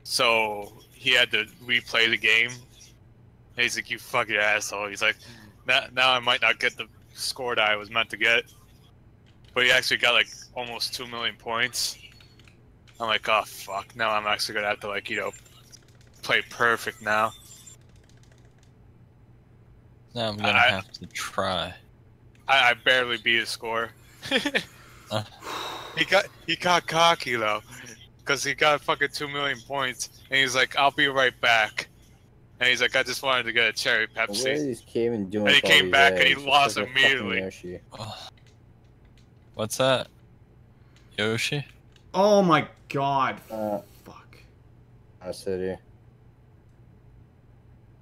So he had to replay the game. And he's like, "You fucking asshole!" He's like, "Now, now I might not get the score that I was meant to get." But he actually got like almost two million points. I'm like, "Oh fuck!" Now I'm actually gonna have to like you know play perfect now. Now I'm gonna I- have to try. I, I barely beat his score. Uh. he got he got cocky though, because he got fucking two million points, and he's like, "I'll be right back," and he's like, "I just wanted to get a cherry What Pepsi." these cavemen doing? And he came these back and he? It's lost like a fucking immediately. Yoshi. Ugh. What's that? Yoshi? Oh my god. Uh, Fuck. I said yeah.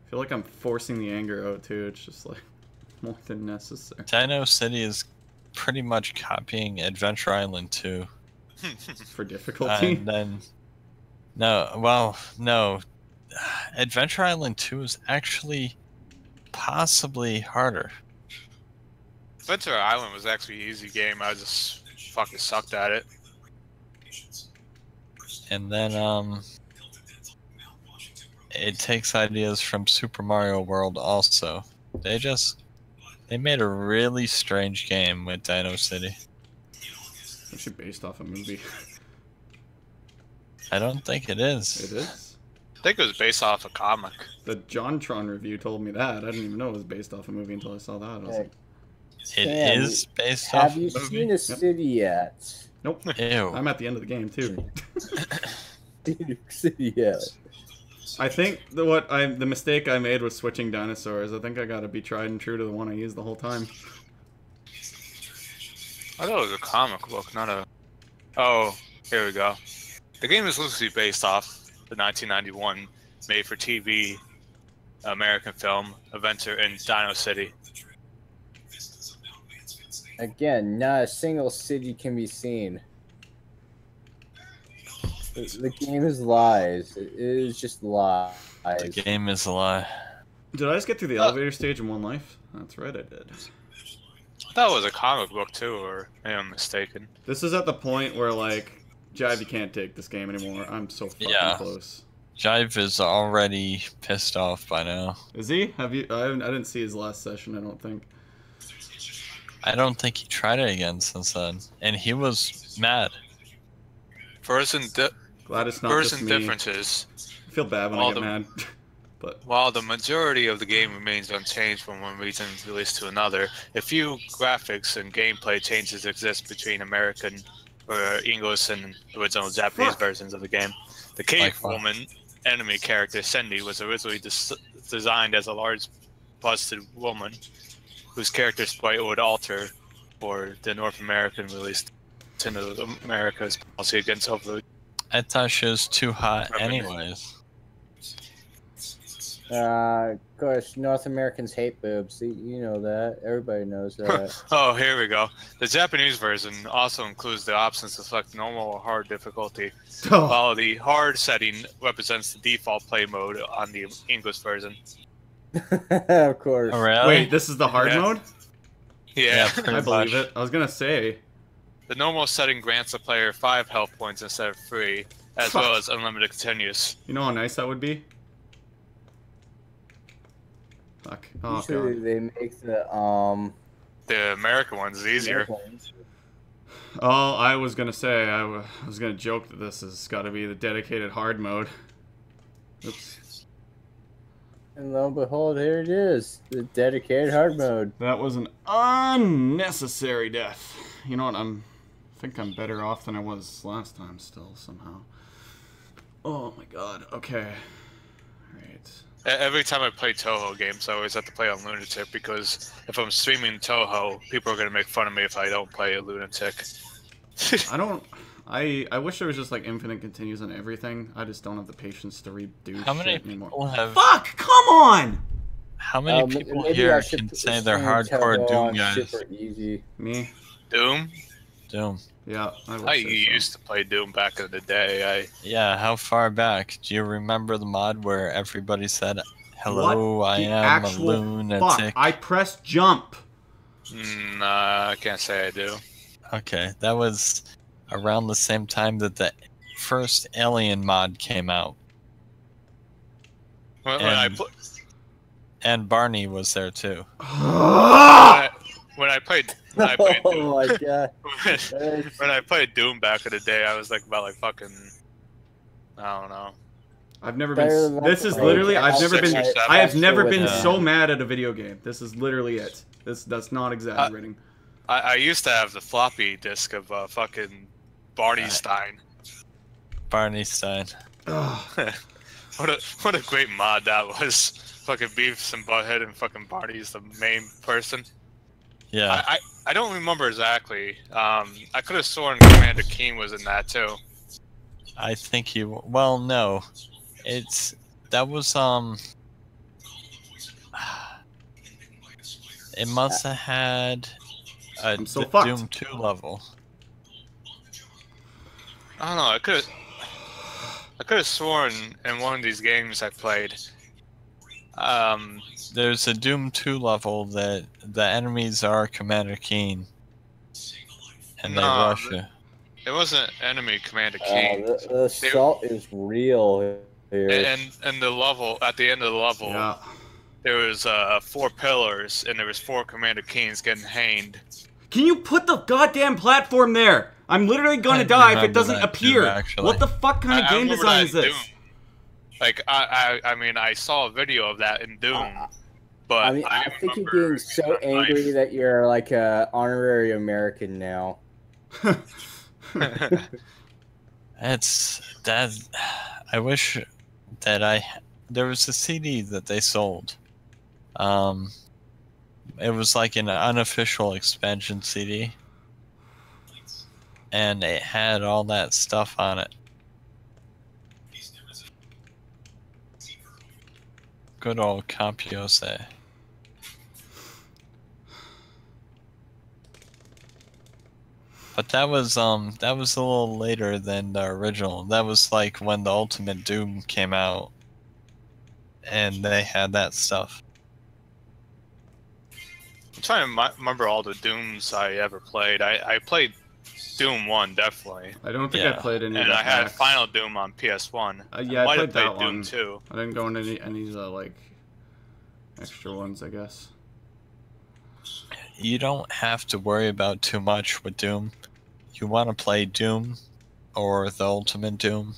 I feel like I'm forcing the anger out too. It's just like more than necessary. Dino City is pretty much copying Adventure Island 2. For difficulty. And then. No, well, no. Adventure Island 2 is actually possibly harder. Adventure Island was actually an easy game. I just fucking sucked at it. And then, um. It takes ideas from Super Mario World also. They just. They made a really strange game with Dino City. Actually based off a movie. I don't think it is. It is. I think it was based off a comic. The JonTron review told me that. I didn't even know it was based off a movie until I saw that. I was like, It Sam, is based off Have you movie. seen a city yet? nope. Ew. I'm at the end of the game too. Seen city yet? I think the what I the mistake I made was switching dinosaurs. I think I gotta be tried and true to the one I used the whole time. I thought it was a comic book, not a. Oh, here we go. The game is loosely based off the 1991 made-for-TV American film Adventure in Dino City. Again, not a single city can be seen. The, the game is lies. It is just lies. The game is a lie. Did I just get through the Uh, elevator stage in one life? That's right, I did. I thought it was a comic book too, or maybe I'm mistaken. This is at the point where like, Jive, you can't take this game anymore. I'm so fucking Yeah. close. Jive is already pissed off by now. Is he? Have you? I, haven't, I didn't see his last session. I don't think. I don't think he tried it again since then, and he was mad. Person, di- Glad it's not person just me. differences. I feel bad when All I get the- mad. but While the majority of the game remains unchanged from one region's release to another, a few graphics and gameplay changes exist between American or English and original Japanese Fuck. versions of the game. The cave Like what? woman enemy character Cindy was originally des- designed as a large busted woman whose character sprite would alter for the North American release to America's policy against over I thought she was too hot anyways. Uh, of course, North Americans hate boobs. You- You know that. Everybody knows that. Oh, here we go. The Japanese version also includes the options to select normal or hard difficulty, oh, while the hard setting represents the default play mode on the English version. of course. Oh, really? wait, this is the hard Yeah. mode. Yeah. pretty I believe it. I was gonna say. the normal setting grants a player five health points instead of three, as Fuck. well as unlimited continuous. You know how nice that would be. Fuck. Oh Usually god. they make the um. The American ones is easier. Oh, I was gonna say I I was gonna joke that this has got to be the dedicated hard mode. Oops. And lo and behold, here it is, the dedicated hard mode. That was an unnecessary death. You know what? I'm. I think I'm better off than I was last time. Still somehow. Oh my god. Okay. Right. E- Every time I play Touhou games, I always have to play on Lunatic because if I'm streaming Touhou, people are going to make fun of me if I don't play a Lunatic. I don't. I I wish there was just like infinite continues on everything. I just don't have the patience to redo How many shit anymore. people have? Fuck! Come on! How many Um, people here can say they're thing hardcore Doom on guys? Super easy. Me? Doom. Doom. Yeah. I, I say so. used to play Doom back in the day. I Yeah, how far back? Do you remember the mod where everybody said, "Hello, I am a actual Fuck! lunatic"? I pressed jump. mm, nah, I can't say I do. Okay, that was around the same time that the first Alien mod came out, When, when I And- pl- and Barney was there too. when I, when I played when I played Oh Doom, my god. when, That's- I played Doom back in the day, I was like about like fucking I don't know. I've never Better been. This is literally. I've never been. I have never been that. so mad at a video game. This is literally it. This that's not exaggerating. I, I used to have the floppy disk of uh, fucking Barney Stein. Barney Stein. What a what a great mod that was. Fucking Beavis and Butthead and fucking Barney's the main person. Yeah, I, I, I don't remember exactly. Um, I could have sworn Commander Keen was in that too. I think he. Well, no, it's that was um. It must have had a I'm so D- Doom two level. I don't know. I could I could have sworn in one of these games I played. Um, There's a Doom 2 level that the enemies are Commander Keen. And they rush you. it wasn't enemy Commander Uh, Keen. the, the assault is real here. and and the level at the end of the level, Yeah. there was uh four pillars and there was four Commander Keens getting hanged. Can you put the goddamn platform there? I'm literally gonna I die if it doesn't that too, appear. actually. what the fuck kind of I- I game remember design that is in this? Doom. Like I, I I mean I saw a video of that in Doom, Uh, but I mean, I, don't think you're remember getting so angry life. that you're like a honorary American now. It's that. I wish that I. There was a CD that they sold. Um, it was like an unofficial expansion CD, and it had all that stuff on it. Good old Compiose. But that was um that was a little later than the original. That was like when the Ultimate Doom came out, and they had that stuff. I'm trying to remember all the Dooms I ever played. I, I played Doom One definitely, I don't think I played any of and the I had hacks. Final Doom on PS One. Uh, yeah, I might played played that Doom one. Two. I didn't go into any any of the like extra ones, I guess. You don't have to worry about too much with Doom. You want to play Doom or the Ultimate Doom?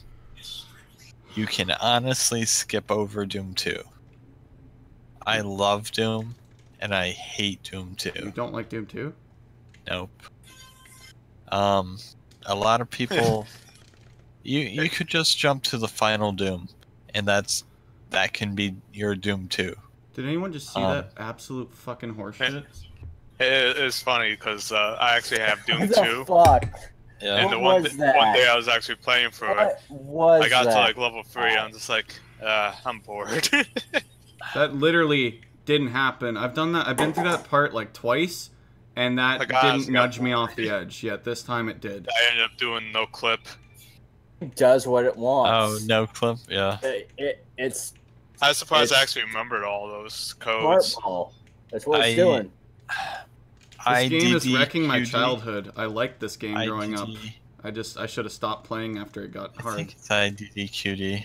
You can honestly skip over Doom 2. I love Doom, and I hate Doom 2. You don't like Doom 2? Nope. Um, a lot of people. you you could just jump to the final Doom, and that's that can be your Doom too. Did anyone just see Um, that absolute fucking horseshit? It, it's funny because uh, I actually have Doom What the Two, fuck? Yeah. and the What one was th- that? one day I was actually playing for it. What was I got that? to like level three. I'm just like, uh, I'm bored. That literally didn't happen. I've done that. I've been through that part like twice, and that Like, I was didn't nudge me off the edge. Yet this time it did. I ended up doing no clip. It does what it wants. Oh no clip. Yeah. It, it, it's I was surprised I actually remembered all those smart codes. ball. That's what it's I- doing. This game is wrecking my childhood. I liked this game growing up. IDD. I just I should have stopped playing after it got hard. I hard. think it's IDDQD.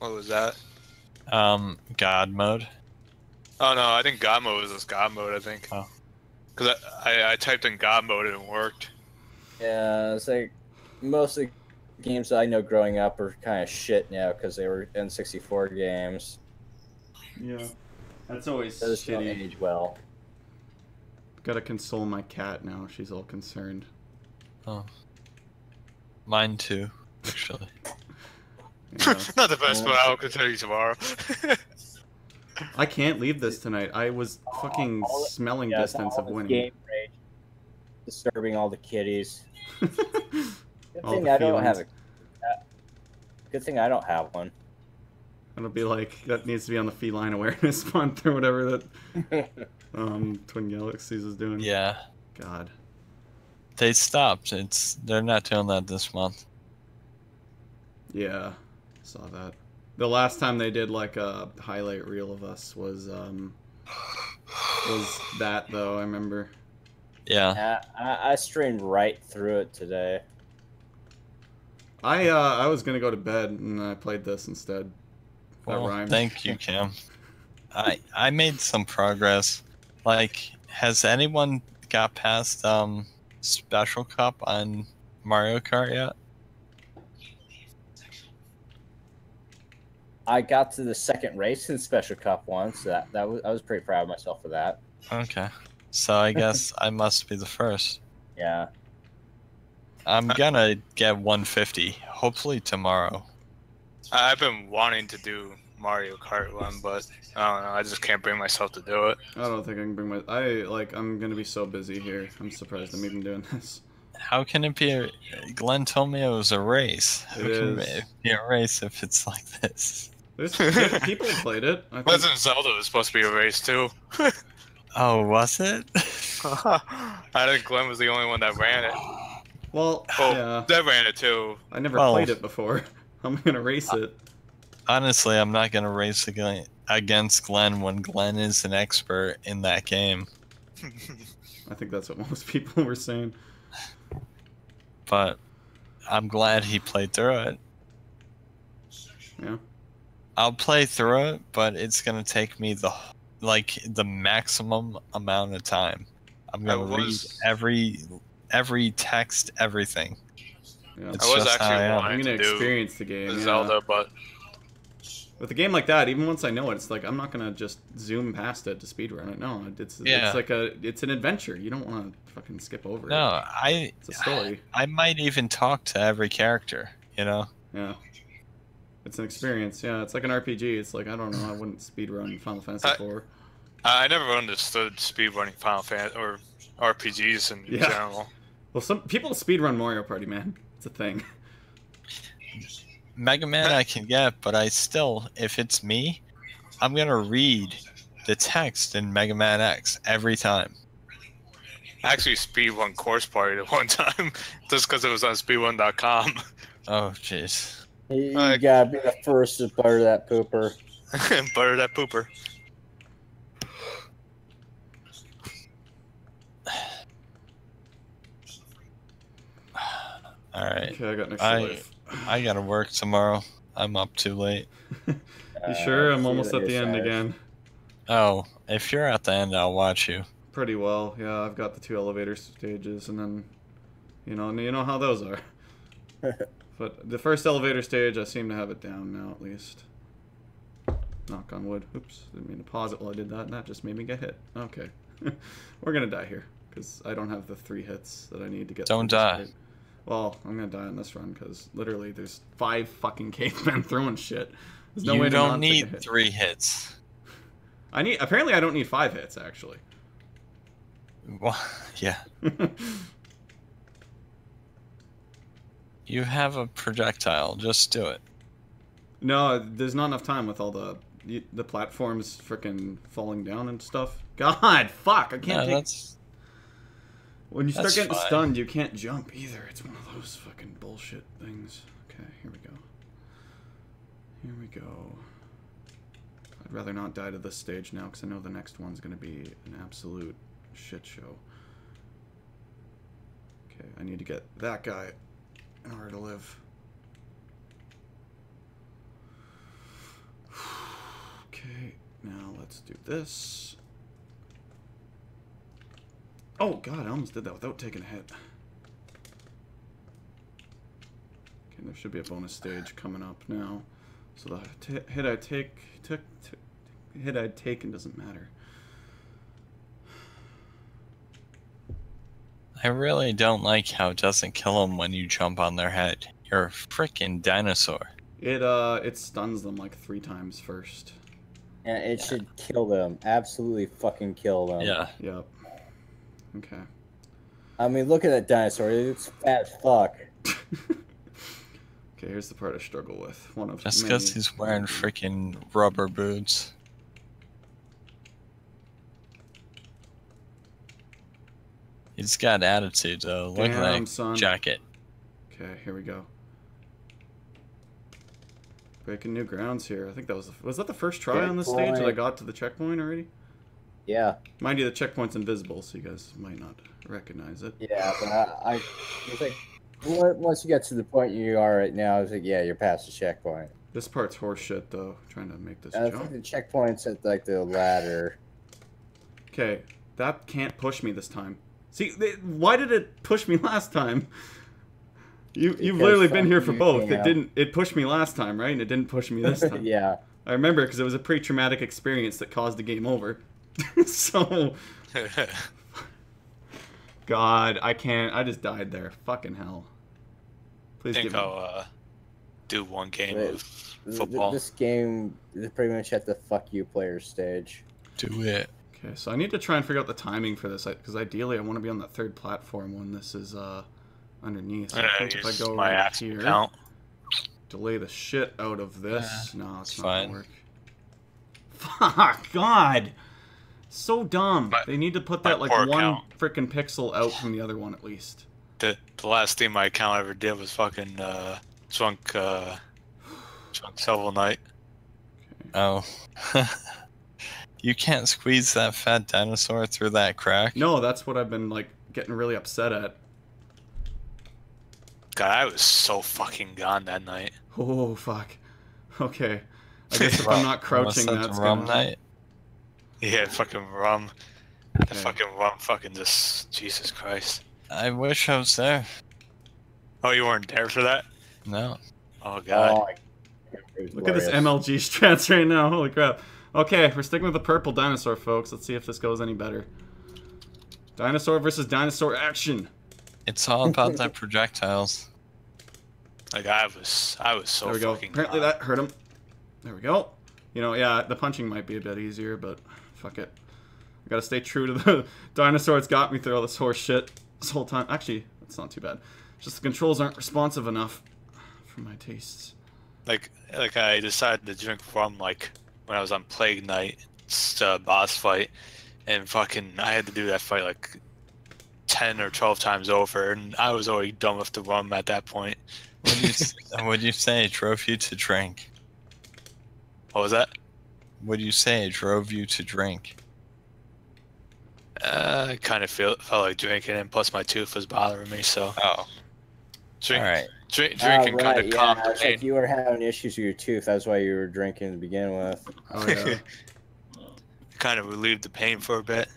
What was that? Um, God mode. Oh no, I think God mode was just God mode. I think. Oh. Because I, I, I typed in God mode and it worked. Yeah, it's like most of the games that I know growing up are kind of shit now because they were N64 games. Yeah, that's always Those don't shitty. age well. Gotta console my cat now. She's all concerned. Oh. Mine too, actually. Not the best, but I'll continue tomorrow. I can't leave this tonight. I was fucking All the- smelling Yeah, distance of winning. Game rage, disturbing all the kitties. Good All thing the I don't have a. uh, Good thing I don't have one. It'll be like that needs to be on the feline awareness month or whatever that um Twin Galaxies is doing. Yeah, God. they stopped. It's they're not doing that this month. Yeah. Saw that. The last time they did like a highlight reel of us was um was that though, I remember. Yeah, I, I, I streamed right through it today. I uh I was gonna go to bed and I played this instead. That well, rhymed. thank you, Cam. I I made some progress. Like, has anyone got past um Special Cup on Mario Kart yet? I got to the second race in Special Cup once. That that was I was pretty proud of myself for that. Okay, so I guess I must be the first. Yeah. I'm gonna get 150. Hopefully tomorrow. I've been wanting to do Mario Kart one, but I don't know. I just can't bring myself to do it. I don't think I can bring my I like I'm gonna be so busy here. I'm surprised I'm even doing this. How can it be? A, Glenn told me it was a race. How It can is. it be a race if it's like this? There's there's people played it. I think Legend of Zelda was supposed to be a race too. Oh, was it? I think Glenn was the only one that ran it. well Oh, yeah. That ran it too. I never Well- played it before. I'm gonna race it. Honestly, I'm not gonna race against Glenn when Glenn is an expert in that game. I think that's what most people were saying. But I'm glad he played through it. Yeah. I'll play through it, but it's gonna take me the like the maximum amount of time. I'm gonna read every every text, everything. Yeah. It's I was just how actually I am. I'm gonna to experience the game. the yeah. Zelda, but With a game like that, even once I know it, it's like I'm not gonna just zoom past it to speedrun it. No, it's Yeah. it's like a it's an adventure. You don't want to fucking skip over No, it. I It's a story. I might even talk to every character. You know. Yeah. It's an experience. Yeah, it's like an RPG. It's like I don't know. I wouldn't speedrun Final Fantasy I- IV. I I never understood speedrunning Final Fantasy or RPGs in Yeah. general. Well, some people speedrun Mario Party, man. It's a thing. Mega Man I can get, but I still, if it's me, I'm gonna read the text in Mega Man X every time. I actually speedrun Course Party the one time just because it was on speedrun.com. Oh, jeez. You, you Alright. gotta be the first to butter that pooper. Butter that pooper. All right, Okay, I got next I- life. I gotta work tomorrow. I'm up too late. You sure? Uh, I'm almost at the later, end Sarge. again. Oh, if you're at the end, I'll watch you. Pretty well. Yeah, I've got the two elevator stages, and then, you know, you know how those are. but the first elevator stage, I seem to have it down now, at least. Knock on wood. Oops, didn't mean to pause it while I did that, and that just made me get hit. Okay, we're gonna die here because I don't have the three hits that I need to get. Don't die. Well, I'm gonna die on this run because literally there's five fucking cavemen throwing shit. There's no you way to don't not take a need hit. three hits. I need. Apparently, I don't need five hits actually. Wha- yeah, you have a projectile. Just do it. no, there's not enough time with all the the platforms freaking falling down and stuff. God, fuck! I can't No, take. that's When you start getting fine. stunned, you can't jump either. It's one of those fucking bullshit things. Okay, here we go. Here we go. I'd rather not die to this stage now because I know the next one's gonna be an absolute shit show. Okay, I need to get that guy in order to live. Okay, now let's do this. Oh god, I almost did that without taking a hit. Okay, there should be a bonus stage coming up now. So the hit I take, hit I'd taken doesn't matter. I really don't like how it doesn't kill them when you jump on their head. You're a freaking dinosaur. It uh, it stuns them like three times first. And it should kill them. Absolutely fucking kill them. Yeah. Yep. Okay. I mean, look at that dinosaur. It's fat as fuck. okay, here's the part I struggle with. One of Just many. because he's wearing freaking rubber boots. He's got attitude though. Look at Damn, that son. jacket. Okay, here we go. Breaking new grounds here. I think that was the, was that the first try on this stage that I got to the checkpoint already. Yeah, Mind you, the checkpoint's invisible, so you guys might not recognize it. yeah, but I, I it's like once you get to the point you are right now, it's like yeah, you're past the checkpoint. This part's horseshit though. trying to make this I jump. think the checkpoint's at like the ladder. Okay, that can't push me this time. See, they, why did it push me last time? You you've Because literally been here for both. It Cam. didn't. It pushed me last time, right? And it didn't push me this time. yeah, I remember because it was a pretty traumatic experience that caused the game over. so, God, I can't. I just died there. Fucking hell. I Please think give me. I'll uh, do one game Wait, of Th- football. This game is pretty much at the fuck you player stage. Do it. Okay, so I need to try and figure out the timing for this because ideally I want to be on the third platform when this is uh underneath. So I'm I think if I go my right axe here, count. delay the shit out of this. no, it's, it's not fine. gonna work. Fuck God, so dumb. My- they need to put that like one freaking pixel out from the other one at least. The the last thing my account ever did was fucking uh, Drunk uh, Drunk Shovel Knight. Oh. you can't squeeze that fat dinosaur through that crack. No, that's what I've been like getting really upset at. God, I was so fucking gone that night. Oh fuck. Okay. I guess if I'm not crouching, Almost that's rum gonna. night. Yeah, fucking rum. The fucking rum fucking just Jesus Christ. I wish I was there. Oh, you weren't there for that? No. Oh god. Oh, I- it was Look at this. MLG strats right now. Holy crap. Okay, we're sticking with the purple dinosaur, folks. Let's see if this goes any better. Dinosaur versus dinosaur action. It's all about the projectiles. Like I was I was so there we go. Apparently gone. that hurt him. There we go. You know, yeah, the punching might be a bit easier, but fuck it. I gotta stay true to the dinosaur. It's got me through all this horse shit this whole time. Actually, it's not too bad. Just the controls aren't responsive enough for my tastes. like like I decided to drink rum like when I was on Plague Knight, it's a boss fight, and fucking I had to do that fight like ten or twelve times over, and I was already done with the rum at that point. What you What'd you say drove you to drink? What was that? What do you say drove you to drink? Uh, I kind of feel felt like drinking, and plus my tooth was bothering me, so Oh, drink, all right. drink, drinking kind right, of yeah, calmed it's the like pain. you were having issues with your tooth. That's why you were drinking to begin with. Oh yeah. kind of relieved the pain for a bit.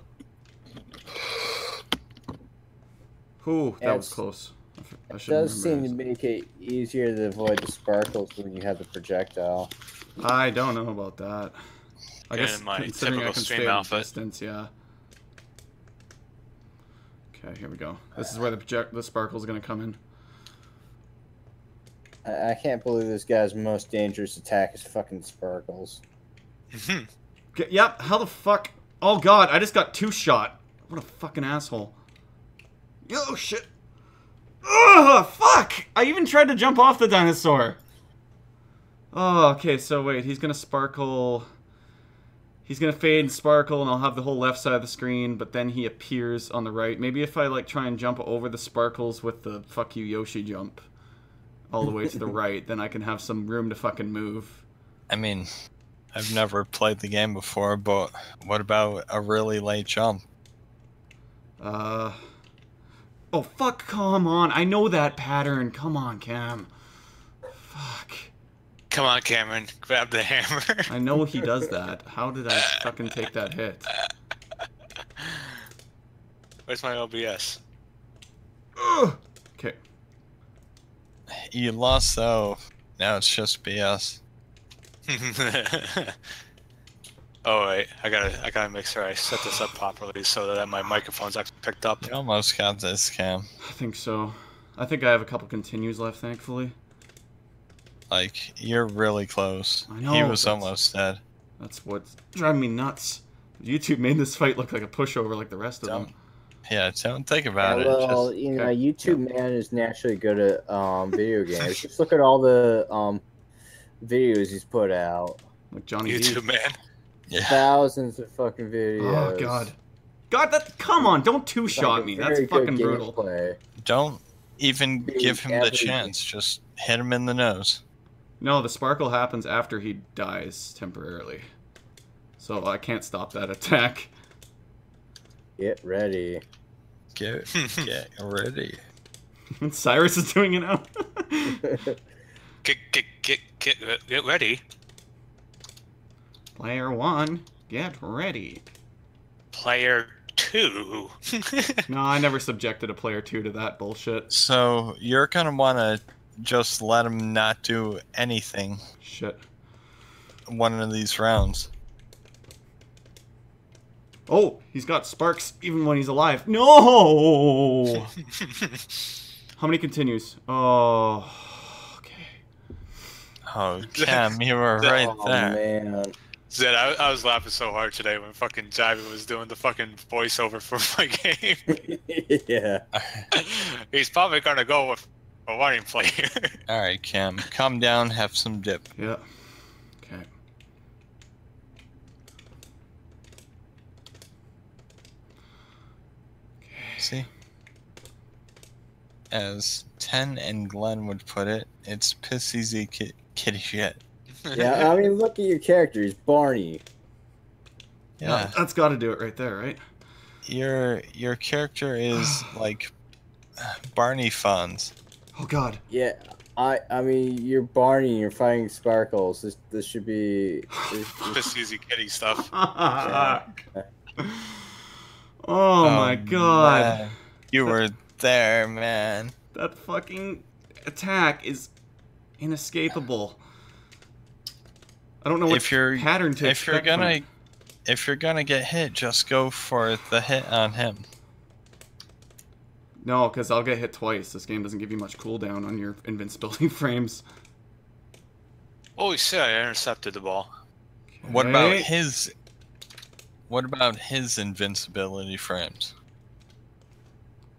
Whew, that was close. I f- I It should does seem remember to make it easier to avoid the sparkles when you have the projectile. I don't know about that. I Get guess in my considering I can stream stay at a outfit. distance, yeah. Okay, here we go. This is where the project the sparkle's gonna come in. I, I can't believe this guy's most dangerous attack is fucking sparkles. Mhm. Yep, how the fuck? Oh god, I just got two shot. What a fucking asshole. Yo, shit. Ugh, fuck! I even tried to jump off the dinosaur. Oh, okay, so wait, he's gonna sparkle. He's gonna fade and sparkle, and I'll have the whole left side of the screen, but then he appears on the right. Maybe if I, like, try and jump over the sparkles with the fuck you Yoshi jump all the way to the right, then I can have some room to fucking move. I mean, I've never played the game before, but what about a really late jump? Uh. Oh, fuck, come on. I know that pattern. Come on, Cam. Fuck. Come on, Cameron, grab the hammer. I know he does that. How did I fucking take that hit? Where's my OBS? Ugh. Okay. You lost though. Now it's just BS. oh wait, I gotta I gotta make sure I set this up properly so that my microphone's actually picked up. You almost got this, Cam. I think so. I think I have a couple continues left, thankfully. Like, you're really close. I know. he was almost dead. That's what's driving me nuts. YouTube made this fight look like a pushover like the rest of them. Don't, Yeah, don't think about Yeah, it. well, you know, okay. YouTube man is naturally good at um, video games. Just look at all the um, videos he's put out. Like Johnny D. YouTube man. yeah. Thousands of fucking videos. Oh god. God, that come on! Don't two shot like me. That's fucking brutal. gameplay. Don't even Big give him the everything. chance. Just hit him in the nose. No, the sparkle happens after he dies temporarily. So I can't stop that attack. Get ready. Get get ready. Cyrus is doing it now. Get get get get get ready. Player one, get ready. Player two. No, I never subjected a player two to that bullshit. So you're gonna wanna just let him not do anything Shit. one of these rounds. Oh, he's got sparks even when he's alive. No! How many continues? Oh, okay. Oh, Cam, you were right oh there. man. Zed, I, I was laughing so hard today when fucking Jivey was doing the fucking voiceover for my game. yeah. He's probably gonna go with a running player. All right, Cam, calm down, have some dip. Yeah. Okay. See? As Ten and Glenn would put it, it's piss easy ki- kitty shit. Yeah, I mean, look at your character. He's Barney. Yeah, That's got to do it right there, right? your your character is like Barney Fonz. Oh God. Yeah, I I mean, you're Barney. You're fighting sparkles. This this should be. This, this, easy kitty stuff. Oh, oh, my God. man. You were there, man. That fucking attack is inescapable. I don't know what If you're- pattern to If you're gonna it. if you're gonna get hit, just go for the hit on him. No, because I'll get hit twice. This game doesn't give you much cooldown on your invincibility frames. Holy shit! I intercepted the ball. What about his what about his invincibility frames?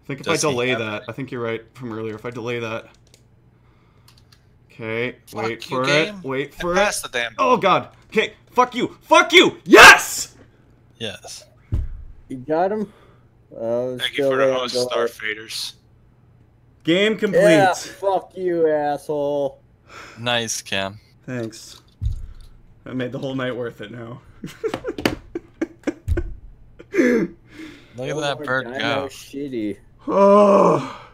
I think if Does I delay have that, I think you're right from earlier. If I delay that. Okay, Fuck wait you, for game. it. Wait for Pass it. the damn. Oh god. Okay, fuck you. Fuck you. Yes! Yes. you got him. Oh, Thank you for the host, go. Starfaders. Game complete. Yeah, fuck you, asshole. Nice, Cam. Thanks. That made the whole night worth it now. Look at Oh, that bird Dino go. Shitty. oh.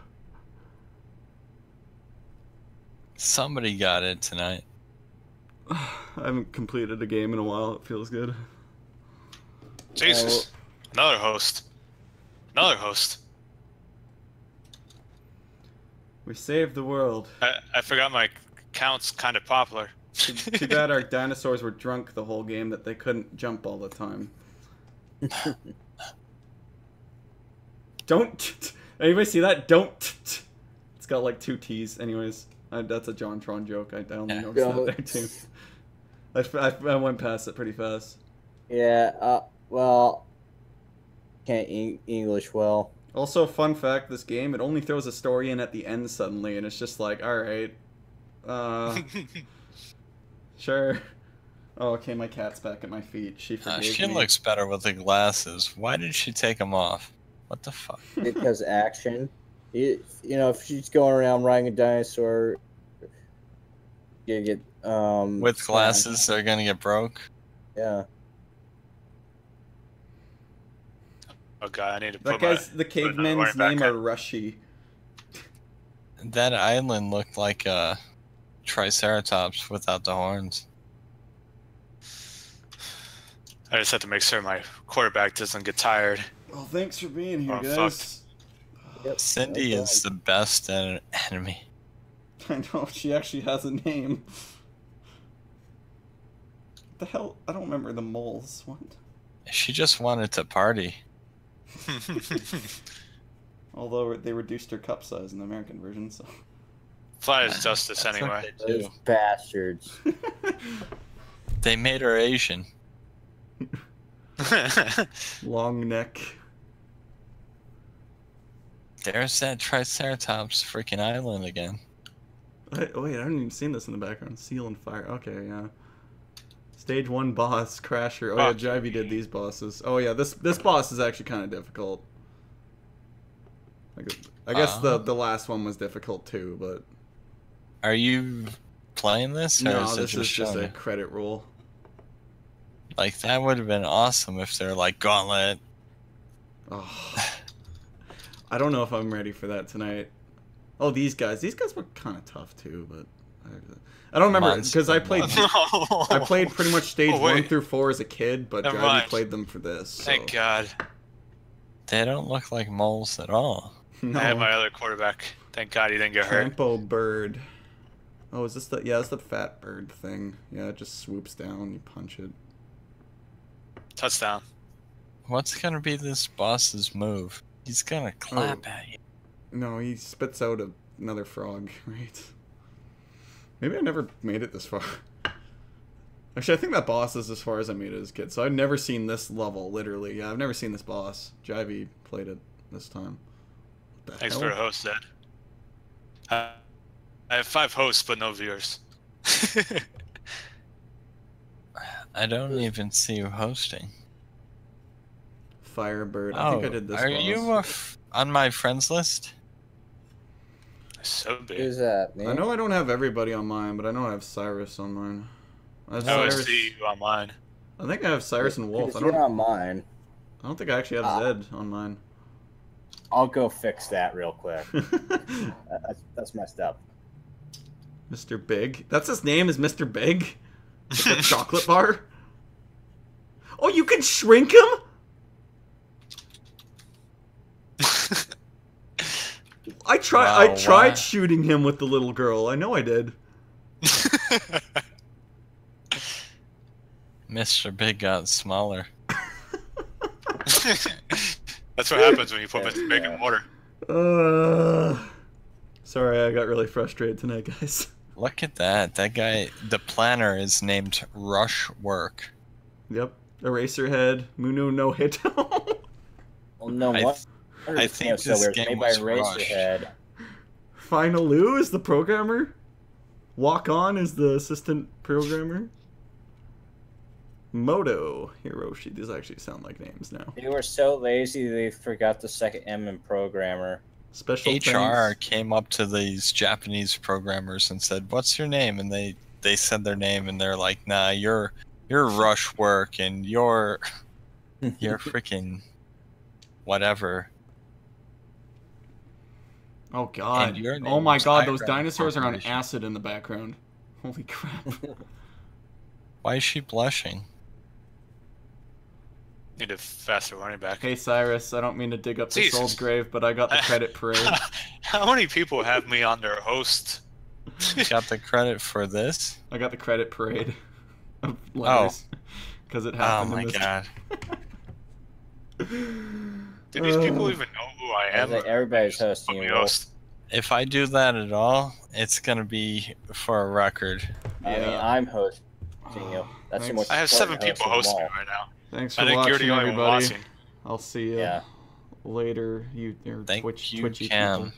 Somebody got it tonight. I haven't completed a game in a while. It feels good. Jesus. Oh. Another host. Another host. We saved the world. I, I forgot my count's kind of popular. Too bad our dinosaurs were drunk the whole game that they couldn't jump all the time. Don't. Anybody see that? Don't. It's got like two T's. Anyways, I, that's a JonTron joke. I, I only Yeah. noticed that there too. I, I, I went past it pretty fast. Yeah. Uh. Well. Can't eng- English well. Also, fun fact: this game it only throws a story in at the end suddenly, and it's just like, all right, uh, sure. Oh, okay, my cat's back at my feet. She Uh, she me. looks better with the glasses. Why did she take them off? What the fuck? because action. You, you know, if she's going around riding a dinosaur, you get um With smashed. glasses, they're gonna get broke. Yeah. oh god, I need to That put my. guy's the caveman's name are Rushy. That island looked like a Triceratops without the horns. I just have to make sure my quarterback doesn't get tired. Well, thanks for being here, Oh, guys. Yep. Cindy no is the best at an enemy. I know she actually has a name. the hell? I don't remember the moles. What? She just wanted to party. Although they reduced her cup size in the American version, so. Flat as justice anyway. Those bastards. They made her Asian. Long neck. There's that Triceratops freaking island again. Wait, wait, I haven't even seen this in the background. Seal and fire. Okay, yeah. Stage one boss, Crasher. Oh yeah, Fuck. Jivey did these bosses. Oh yeah, this this boss is actually kind of difficult. I I guess the Uh. the last one was difficult too, but Are you playing this, or no, is it this is just just a credit roll. Like that would have been awesome if they're like Gauntlet. Oh. I don't know if I'm ready for that tonight. Oh, these guys. These guys were kind of tough too, but I, I don't remember because I played. Monster. I played pretty much stage Oh, one through four as a kid, but Never Jivey played them for this. So. Thank God. They don't look like moles at all. No. I had my other quarterback. Thank God he didn't get hurt. Campo bird. Oh, is this the yeah? It's the fat bird thing. Yeah, it just swoops down. You punch it. Touchdown. What's gonna be this boss's move? He's gonna clap Oh. at you. No, he spits out a, another frog. Right. Maybe I never made it this far. Actually, I think that boss is as far as I made it as a kid. So I've never seen this level. Literally, yeah, I've never seen this boss. Jivey played it this time. The Thanks hell? for the host, Dad. Uh, I have five hosts, but no viewers. I don't even see you hosting. Firebird. I Oh, think I did this are boss. you uh, f- on my friends list? so big. Who's that? Me? I know I don't have everybody on mine, but I know I have Cyrus on mine. I, have I always Cyrus, see you online. I think I have Cyrus and Wolf. I don't. on mine. I don't think I actually have Ah. Zed on mine. I'll go fix that real quick. That's, that's messed up. Mr. Big. That's his name. Is Mr. Big? Like chocolate bar. Oh, you can shrink him. I tried. I tried wow. shooting him with the little girl. I know I did. Mr. Big got smaller. That's what happens when you put Mr. Big in water. Uh, sorry, I got really frustrated tonight, guys. Look at that. That guy, the planner is named Rush Work. Yep. Eraserhead. Muno no hit. Well, no I wonder I think game's so this weird. game Made by was rushed. Racerhead. Final Lou is the programmer. Walk On is the assistant programmer. Moto Hiroshi. These actually sound like names now. They were so lazy they forgot the second M in programmer. Special HR thanks. came up to these Japanese programmers and said, "What's your name?" And they they said their name, and they're like, "Nah, you're you're Rush Work, and you're you're freaking whatever." Oh god. And your Oh my god, those dinosaurs are on acid in the background. Holy crap. Why is she blushing? Need a faster running back. hey Cyrus, I don't mean to dig up this old grave, but I got the credit parade. How many people have me on their host? Got the credit for this? I got the credit parade of oh. letters. Because it happened. Oh happened my in this god! Do these people even know who I I am? like, everybody's hosting you, me host? If I do that at all, it's gonna be for a record. I mean, I'm hosting you. That's the Thanks. most I have seven people hosting me right now. Thanks for I think watching, you're the only one everybody. watching. I'll see you Yeah. later. You or Thank Twitch, you, Twitchy Cam. people.